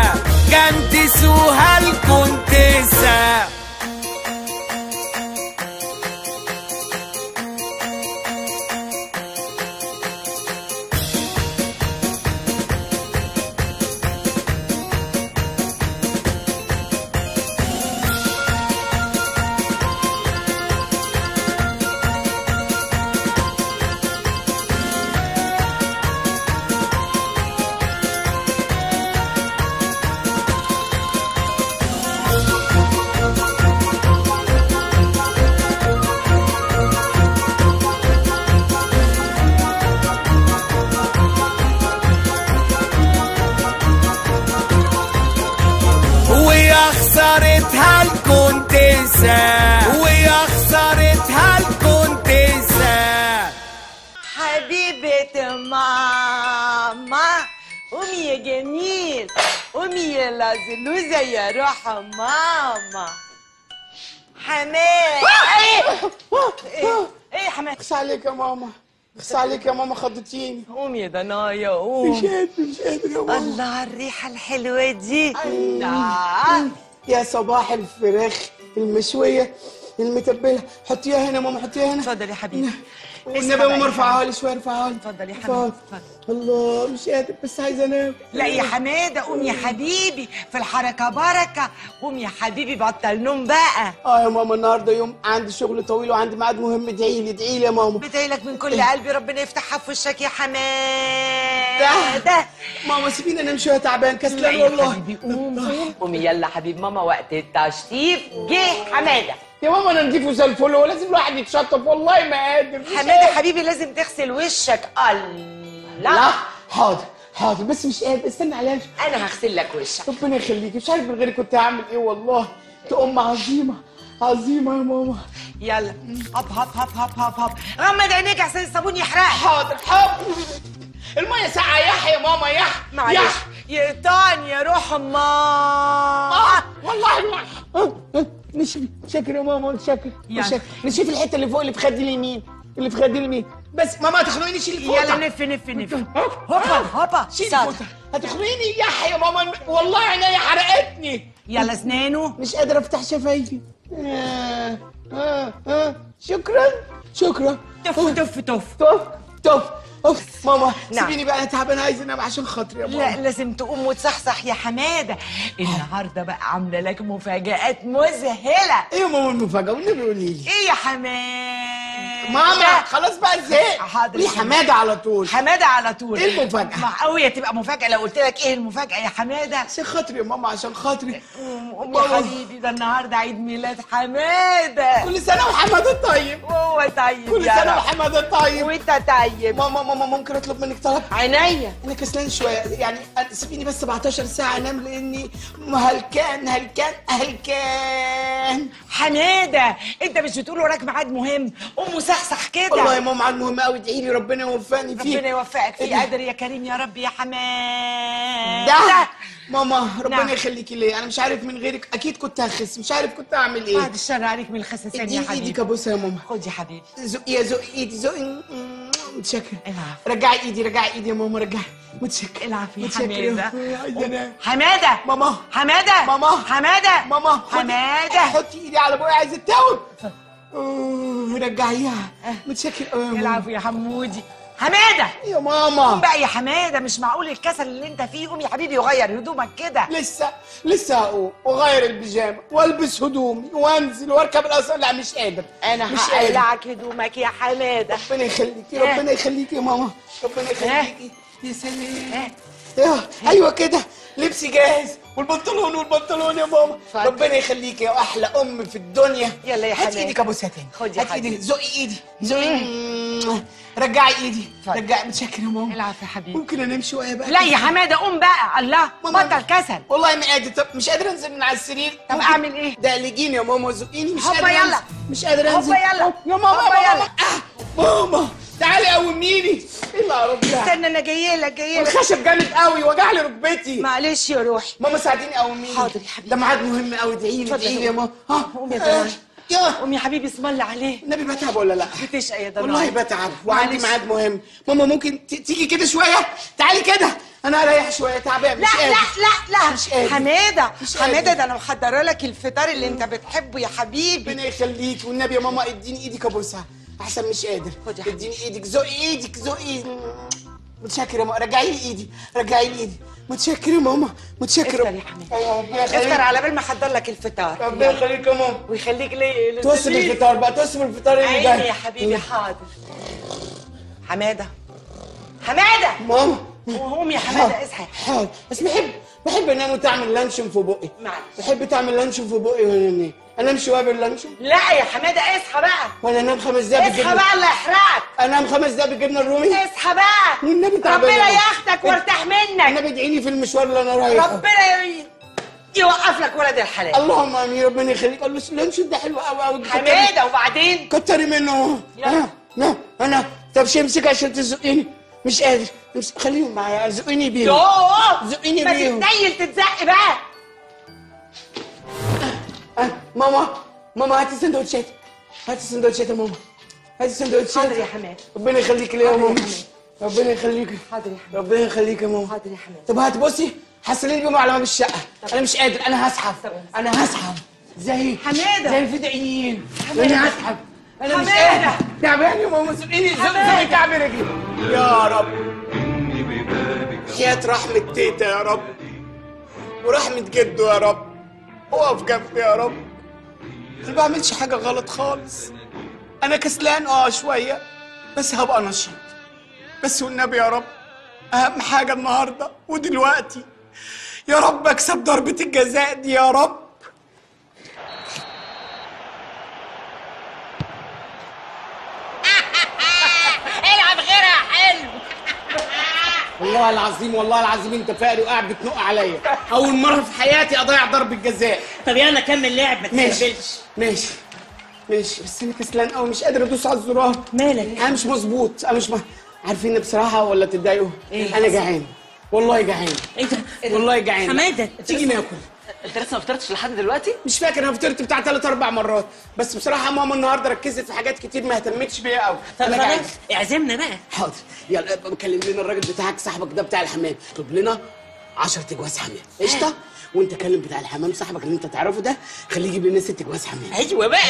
عليك يا ماما خضتيني. قومي يا دنايا قوم. مش قادر مش قادر يا ماما. الله على الريحة الحلوة دي. الله. يا صباح الفراخ المشوية المتبلة. حطيها هنا يا ماما حطيها هنا. اتفضل يا حبيبي. والنبي يا ماما ارفعها لي شوية ارفعها لي اتفضل يا لي. الله مش قادر بس عايزة أنام. لا يا حماده قوم يا حبيبي. في الحركة بركة. قوم يا حبيبي بطل نوم بقى. آه يا ماما النهارده يوم عندي شغل طويل وعندي ميعاد مهم. ادعي لي ادعي لي يا ماما. بدعي لك من كل قلبي ربنا يفتحها في وشك يا حماده ماما سيبيني أنام شوية تعبان لا كسلان يا والله. حبيبي قوم قوم. قومي يلا حبيب ماما وقت التشطيب جه. حمادة. يا ماما أنا نضيف زي الفل هو لازم الواحد يتشطف. والله ما قادر. حماده. حبيبي لازم تغسل وشك. لا الله حاضر حاضر. بس مش قادر. استنى عليا أنا هغسل لك وشك. ربنا يخليكي مش عارف من غيرك كنت هعمل إيه والله. أنت أم عظيمة عظيمة يا ماما. يلا. هب هب هب هب هب هب. غمض عينيك عشان الصابون يحرقك حاضر حاضر. المية ساقعة. يح يا ماما يح معلش. يقطعني يا روح ماما آه والله مش شاكر يا ماما مش شاكر نشوف الحته اللي فوق اللي في خدي اليمين اللي في خدي اليمين بس ماما هتخنقيني شيل الفوطة. يلا نف نف نف هوبا هوبا شيل. الفوطة. هتخنقيني يح يا ماما؟ والله عينيا حرقتني. يلا اسنانه مش قادر أفتح شفايفي. آه آه آه. شكرا. شكرا. تف تف تف. تف تف. أوف ماما نعم. سيبيني بقى أنا تعبان عايز أنام عشان خاطري يا ماما. لا لازم تقوم وتصحصح يا حمادة. النهارده بقى عاملة لك مفاجآت مذهلة. إيه يا ماما المفاجأة؟ والنبي قولي لي. إيه يا حمادة؟ ماما خلاص بقى زهقت. حاضر ليه حمادة على طول. حمادة على طول. إيه المفاجأة؟ مع قوية تبقى مفاجأة. لو قلت لك إيه المفاجأة يا حمادة؟ عشان خاطري يا ماما عشان خاطري. يا حبيبي ده النهارده عيد ميلاد حمادة. كل سنة وحمادة طيب. هو طيب كل سنة. وحمادة طيب. وإنت طيب. ماما ماما ممكن أطلب منك طلب؟ عينيا. أنا كسلان شوية. يعني سيبيني بس 17 ساعة أنام لأني هلكان هلكان هلكان. حمادة أنت مش بتقول وراك ميعاد مهم. قوم وصحصح كده. والله يا ماما ميعاد مهم قوي ادعي لي ربنا يوفقني فيه ربنا يوفقك. فيه. قادر يا كريم يا رب يا حماد ده ماما ربنا نعم. يخليكي ليا. أنا مش عارف من غيرك. أكيد كنت هخس. مش عارف كنت هعمل إيه. بعد الشر عليك من الخسسان يا حبيبي. إيدك ابوسها يا ماما. خد يا حبيبي. زقي يا زقي إيدي زقي متشكر رجعي إيدي رجعي إيدي يا ماما رجعي. متشكر العافيه يا متشكر حمادة. حمادة. ماما. حمادة. ماما. حمادة. ماما حمادة. حطي إيدي على بوقي عايز اتاوب أوه، رجعيها متشكر. قوي العفو يا حمودي. حمادة! يا ماما. قوم بقى يا حمادة مش معقول الكسل اللي انت فيه؟ قوم يا حبيبي وغير هدومك كده. لسه لسه هقوم واغير البيجامة وألبس هدومي وأنزل وأركب القصر لا مش قادر. أنا مش قادر هقلعك هدومك يا حمادة. ربنا يخليكي ربنا يخليكي يا ماما. ربنا يخليكي. يا سلام. يا أيوه كده. لبسي جاهز. والبنطلون والبنطلون يا ماما. ربنا يخليكي يا أحلى أم في الدنيا. يلا يا هات حماد. إيدك ابوسها تاني. خد يا هات إيدي. حبيبي. زقي إيدي. زقي رجعي إيدي. رجعي. متشكر يا ماما. العب يا حبيبي. ممكن أنام شوية بقى؟ لا يا حمادة قوم بقى. الله. بطل كسل. والله ما قادر. طب مش قادر أنزل من على السرير؟ طب أعمل إيه؟ دقلجيني يا ماما زقيني. مش قادر يلا. مش قادر أنزل. هوبا يلا. يا ماما هوبا يا يلا. ماما آه، ماما. تعالي قوميني. إيه القرف ده استنى أنا جاية لك جاية لك. الخشب جامد قوي. وجع لي ركبتي. معلش يا روحي. ماما ساعديني قوميني حاضر يا حبيبي. ده ميعاد مهم قوي ادعي لي اتفضل ادعي لي يا ماما. ها؟ قوم يا ضناي يا. قوم يا حبيبي اسم الله عليه النبي بتعب ولا لا؟ بتشقى يا ضناي والله بتعب وعندي. ميعاد مهم. ماما ممكن تيجي كده شوية؟ تعالي كده. أنا هريح شوية تعبان مش قادر لا لا لا. مش قادر. حمادة مش حمادة. ده أنا محضرة لك الفطار اللي أنت بتحبه يا حبيبي. ربنا يخليك. والنبي يا ماما اديني إيدك ابوسها أحسن مش قادر. اديني إيدك زقي إيدك زقي متشكر يا ماما. رجعي لي إيدي. رجعي لي إيدي. متشكر يا ماما. متشكر افطر يا ربنا افطر على بال ما أحضر لك الفطار. ربنا يخليك يا ماما. ويخليك لي توصل الفطار بقى توصل الفطار اللي عيني جاي. يا حبيبي حاضر. حمادة. حمادة! ماما. قوم يا حمادة اصحى. حاضر. بس بحب انام وتعمل لانشون في بقي. معلش. بحب تعمل لانشون في بقي وأنا أنام انام شوية باللانشون لا يا حمادة اصحى بقى. ولا أنام خمس دقايق اصحى بقى الله يحرقك. أنام خمس دقايق بالجبنة الرومي؟ اصحى بقى. والنبي تعبان ربنا. ياخدك وارتاح منك. النبي ادعيني في المشوار اللي أنا رايحه. ربنا يوقف لك ولد الحلال. اللهم آمين. ربنا يخليك. قال له اللانشون ده حلو قوي قوي حمادة وبعدين؟ كتري منه. ها لا أنا طب شي امسك عشان تزقيني مش قادر. امسك خليهم معايا زقيني بيهم. زقيني ما بيهم. تتنيل تتزق بقى. آه، ماما ماما هاتي سندوتشات هاتي سندوتشات يا ماما. هاتي سندوتشات حاضر يا حماد ربنا يخليك ليا يا ماما. ربنا يخليك. حاضر يا حماد ربنا يخليك يا ماما. حاضر يا حماد طب هات بصي حصلي بيهم على باب الشقه أنا مش قادر أنا هسحب. أنا هسحب. زي حمادة. زي الفدائيين. أنا هسحب. أنا مش. قادر. تعبان يا ماما زقيني زق حمادة. زي كعب رجلي يا رب. حياة رحمة تيتا يا رب. ورحمة جده يا رب. اقف جنبي يا رب. أنا ما بعملش حاجة غلط خالص. أنا كسلان آه شوية. بس هبقى نشيط. بس والنبي يا رب أهم حاجة النهاردة ودلوقتي. يا رب أكسب ضربة الجزاء دي يا رب العب غيرها حلو والله العظيم والله العظيم انت فقري وقاعد بتنق عليا. أول مرة في حياتي أضيع ضربة جزاء. طب يلا كمل لعب ما ماشي ماشي ماشي. بس أنا كسلان قوي مش قادر أدوس على الزرار. مالك؟ أنا مش مظبوط أنا مش م... عارفين بصراحة ولا تتضايقوا؟ إيه؟ أنا جعان والله جعان. إيه ده؟ والله جعان. حمادة. تيجي ناكل. انت لسه ما فطرتش لحد دلوقتي؟ مش فاكر أنا فطرت بتاع ثلاث أربع مرات. بس بصراحة ماما النهارده ركزت في حاجات كتير ما اهتمتش بيها قوي. طب خلاص اعزمنا بقى. حاضر. يلا كلم لنا الراجل بتاعك صاحبك ده بتاع الحمام. اطلب لنا 10 تجواز حمام. قشطة؟ وانت كلم بتاع الحمام صاحبك اللي انت تعرفه ده خليه يجيب لنا ست تجواز حمام. أيوه بقى.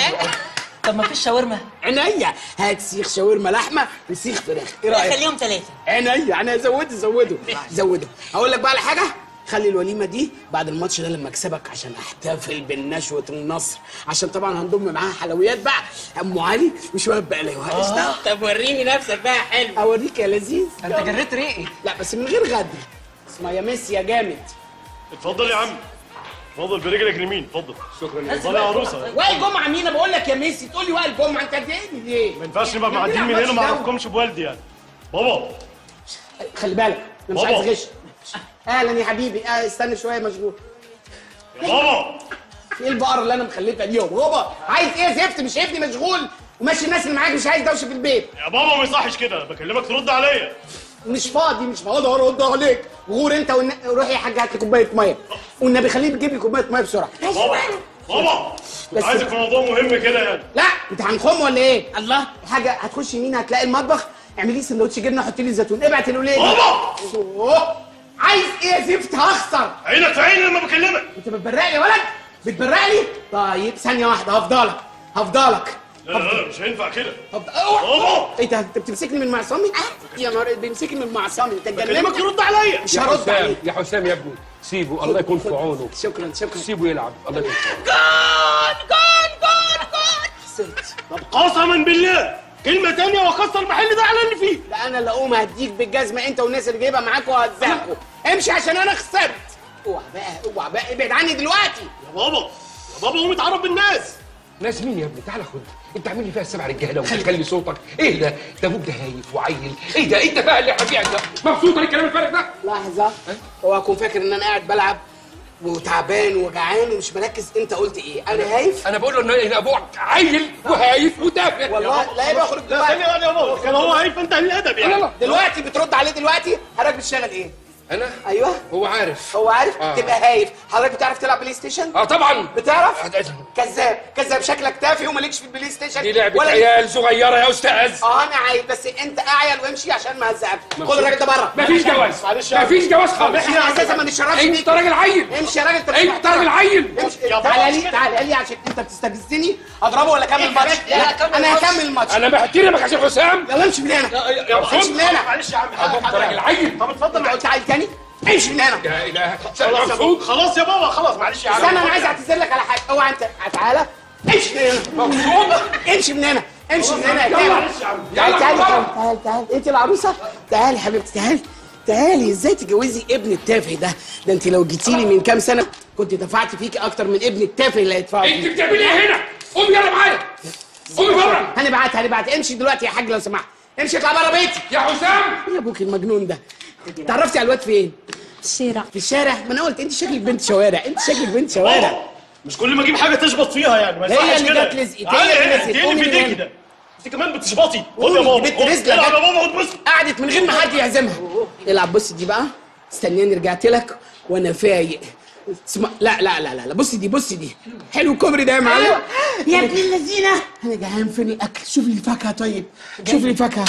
طب ما فيش شاورما؟ عينيا. هات سيخ شاورما لحمة وسيخ فراخ. إيه رأيك؟ خليهم ثلاثة. عينيا. أنا زوده زوده زوده هقول لك بقى على حاجة. خلي الوليمة دي بعد الماتش ده لما اكسبك عشان احتفل بالنشوه النصر. عشان طبعا هنضم معاها حلويات بقى. أم علي وشويه بقلاوه قشطه طب وريني نفسك بقى حلو. أوريك يا لذيذ. أنت جريت ريقي. لا بس من غير غدر اسمها يا ميسي يا جامد. اتفضل يا عم. اتفضل برجلك اليمين. اتفضل. شكرا. اتفضل يا عروسة. وائل جمعة مين بقول لك يا ميسي تقول لي وائل جمعة. أنت ضايقني ليه؟ ما ينفعش نبقى معديين من هنا ما أعرفكمش بوالدي يعني. بابا. خلي بالك أنا مش. عايز غش. أهلا يا حبيبي. آه استنى شوية مشغول. يا بابا. إيه البقره اللي أنا مخلفها دي يا بابا؟ عايز إيه؟ يا زفت مش ابني مشغول. وماشي الناس اللي معاك مش عايز دوشة في البيت. يا بابا ما يصحش كده. بكلمك ترد عليا. مش فاضي مش فاضي. أرد عليك. غور أنت والن... روح يا حاج هات لي كوباية مية. والنبي خليه يجيب لي كوباية مية بسرعة. بابا بابا. كنت عايزك في موضوع مهم كده يعني. لا انت هنخم ولا إيه؟ الله. حاجة هتخش يمين هتلاقي المطبخ؟ اعملي لي سندوتش جبنة حطي لي زيتون. ابعت الولاد بابا! عايز إيه يا زفت هخسر عينك في عيني لما بكلمك. انت بتبرق لي يا ولد؟ بتبرق لي طيب ثانية واحدة هفضلك هفضلك. لا لا لا مش هينفع كده. هفضل اوعى. إيه ده انت بتمسكني من معصمي؟ يا نهار بيمسكني من معصمي. انت اتجننت؟ بكلمك يرد عليا. مش هرد عليك. يا حسام يا ابني سيبه الله يكون في عونه. شكرا شكرا. سيبه يلعب الله يكون في عونه. جون جون جون جون. طب قسما بالله. كلمة تانية واكسر المحل ده على اللي فيه. لا أنا اللي أقوم هديك بالجزمة أنت والناس اللي جايبها معاك وهزقكوا امشي عشان أنا خسرت. اوعى بقى اوعى بقى ابعد عني دلوقتي. يا بابا يا بابا قوم اتعرف بالناس. ناس مين يا ابني؟ تعالى خد انت عامل لي فيها السبع رجالة وتخلي صوتك. إيه ده؟ ده أبوك ده هايف وعيل. إيه ده؟ انت بقى اللي هبيعك ده؟ مبسوط الكلام الفارغ ده؟ لحظة. هو هكون فاكر إن أنا قاعد بلعب. وتعبان وجعان ومش مركز انت قلت إيه؟ أنا هايف؟ أنا بقول له ان إن أبوك عيل وهايف وتافه والله لا ثانية واحدة يا بابا كان هو هايف انت قليل الأدب يعني. دلوقتي بترد عليه دلوقتي؟ حضرتك بتشتغل إيه؟ أنا؟ أيوه. هو عارف. هو عارف؟ آه. تبقى هايف. حضرتك بتعرف تلعب PlayStation؟ آه طبعا. بتعرف؟ كذاب. كذاب. شكلك تافه ومالكش في ال PlayStation. دي لعبة ولا عيال صغيرة يا أستاذ. آه أنا عايز بس أنت اعيل وامشي عشان ما هزقك خد. الراجل ده بره. مفيش جواز. مفيش جواز خالص. إحنا أساسا ما نشربش أنت. راجل عيل. امشي يا راجل. انت أنت. راجل عيل. امشي. تعالى لي. تعالى لي عشان انت بتستفزني. اضربه ولا أكمل ماتش لا، كمل أنا ماتش. هكمل الماتش. أنا بحترمك عشان حسام. يلا امشي من هنا. يا امشي من هنا. معلش يا عم. انت راجل عيل. طب اتفضل أنت عيل تاني امشي من هنا. يا إله خلاص يا بابا خلاص يا بابا خلاص معلش يا عم. استنى أنا عايز أعتذر لك على حاجة. أوعى أنت. تعالى. امشي من هنا. مبسوط امشي من هنا. امشي من هنا. تعالى. معلش يا عم. تعالى تعالى. تعالى تعالى انت العروسة؟ تعالي يا حبيبتي تعالي تعالي إزاي تجوزي ابن التافه ده؟ ده انت لو جيتي لي من كام سنة كنت دفعت فيكي أكتر من ابن التافه اللي هيدفعه انت. بتعملي إيه هنا؟ قومي يلا معايا. قومي بره. هنبعت هنبعت امشي دلوقتي يا حاج لو سمحت. امشي اطلع بره بيتي. يا حسام. يا أبوك المجنون ده. تعرفتي على الواد فين؟ الشارع في الشارع؟ ما أنا قلت أنت شكلك بنت شوارع. أنت شكلك بنت شوارع. مش كل ما أجيب حاجة تشبط فيها يعني ما هي يصحش اللي كده. جت لزقت، هي تعالي اللي لزقت. إيه قومي اللي في من ايديك. ده أنت كمان بتشبطي. خد يا بابا بنت. رزلة العب جت. يا بابا خد بص قعدت من غير ما حد يعزمها. العب بص دي بقى. استناني رجعت لك وأنا فايق. اسمع لا لا لا لا لا. بصي دي بصي دي. حلو الكوبري ده يا معلم. يا ابن اللذينة. أنا جعان فين الأكل. شوف لي فاكهه طيب. شوف لي فاكهه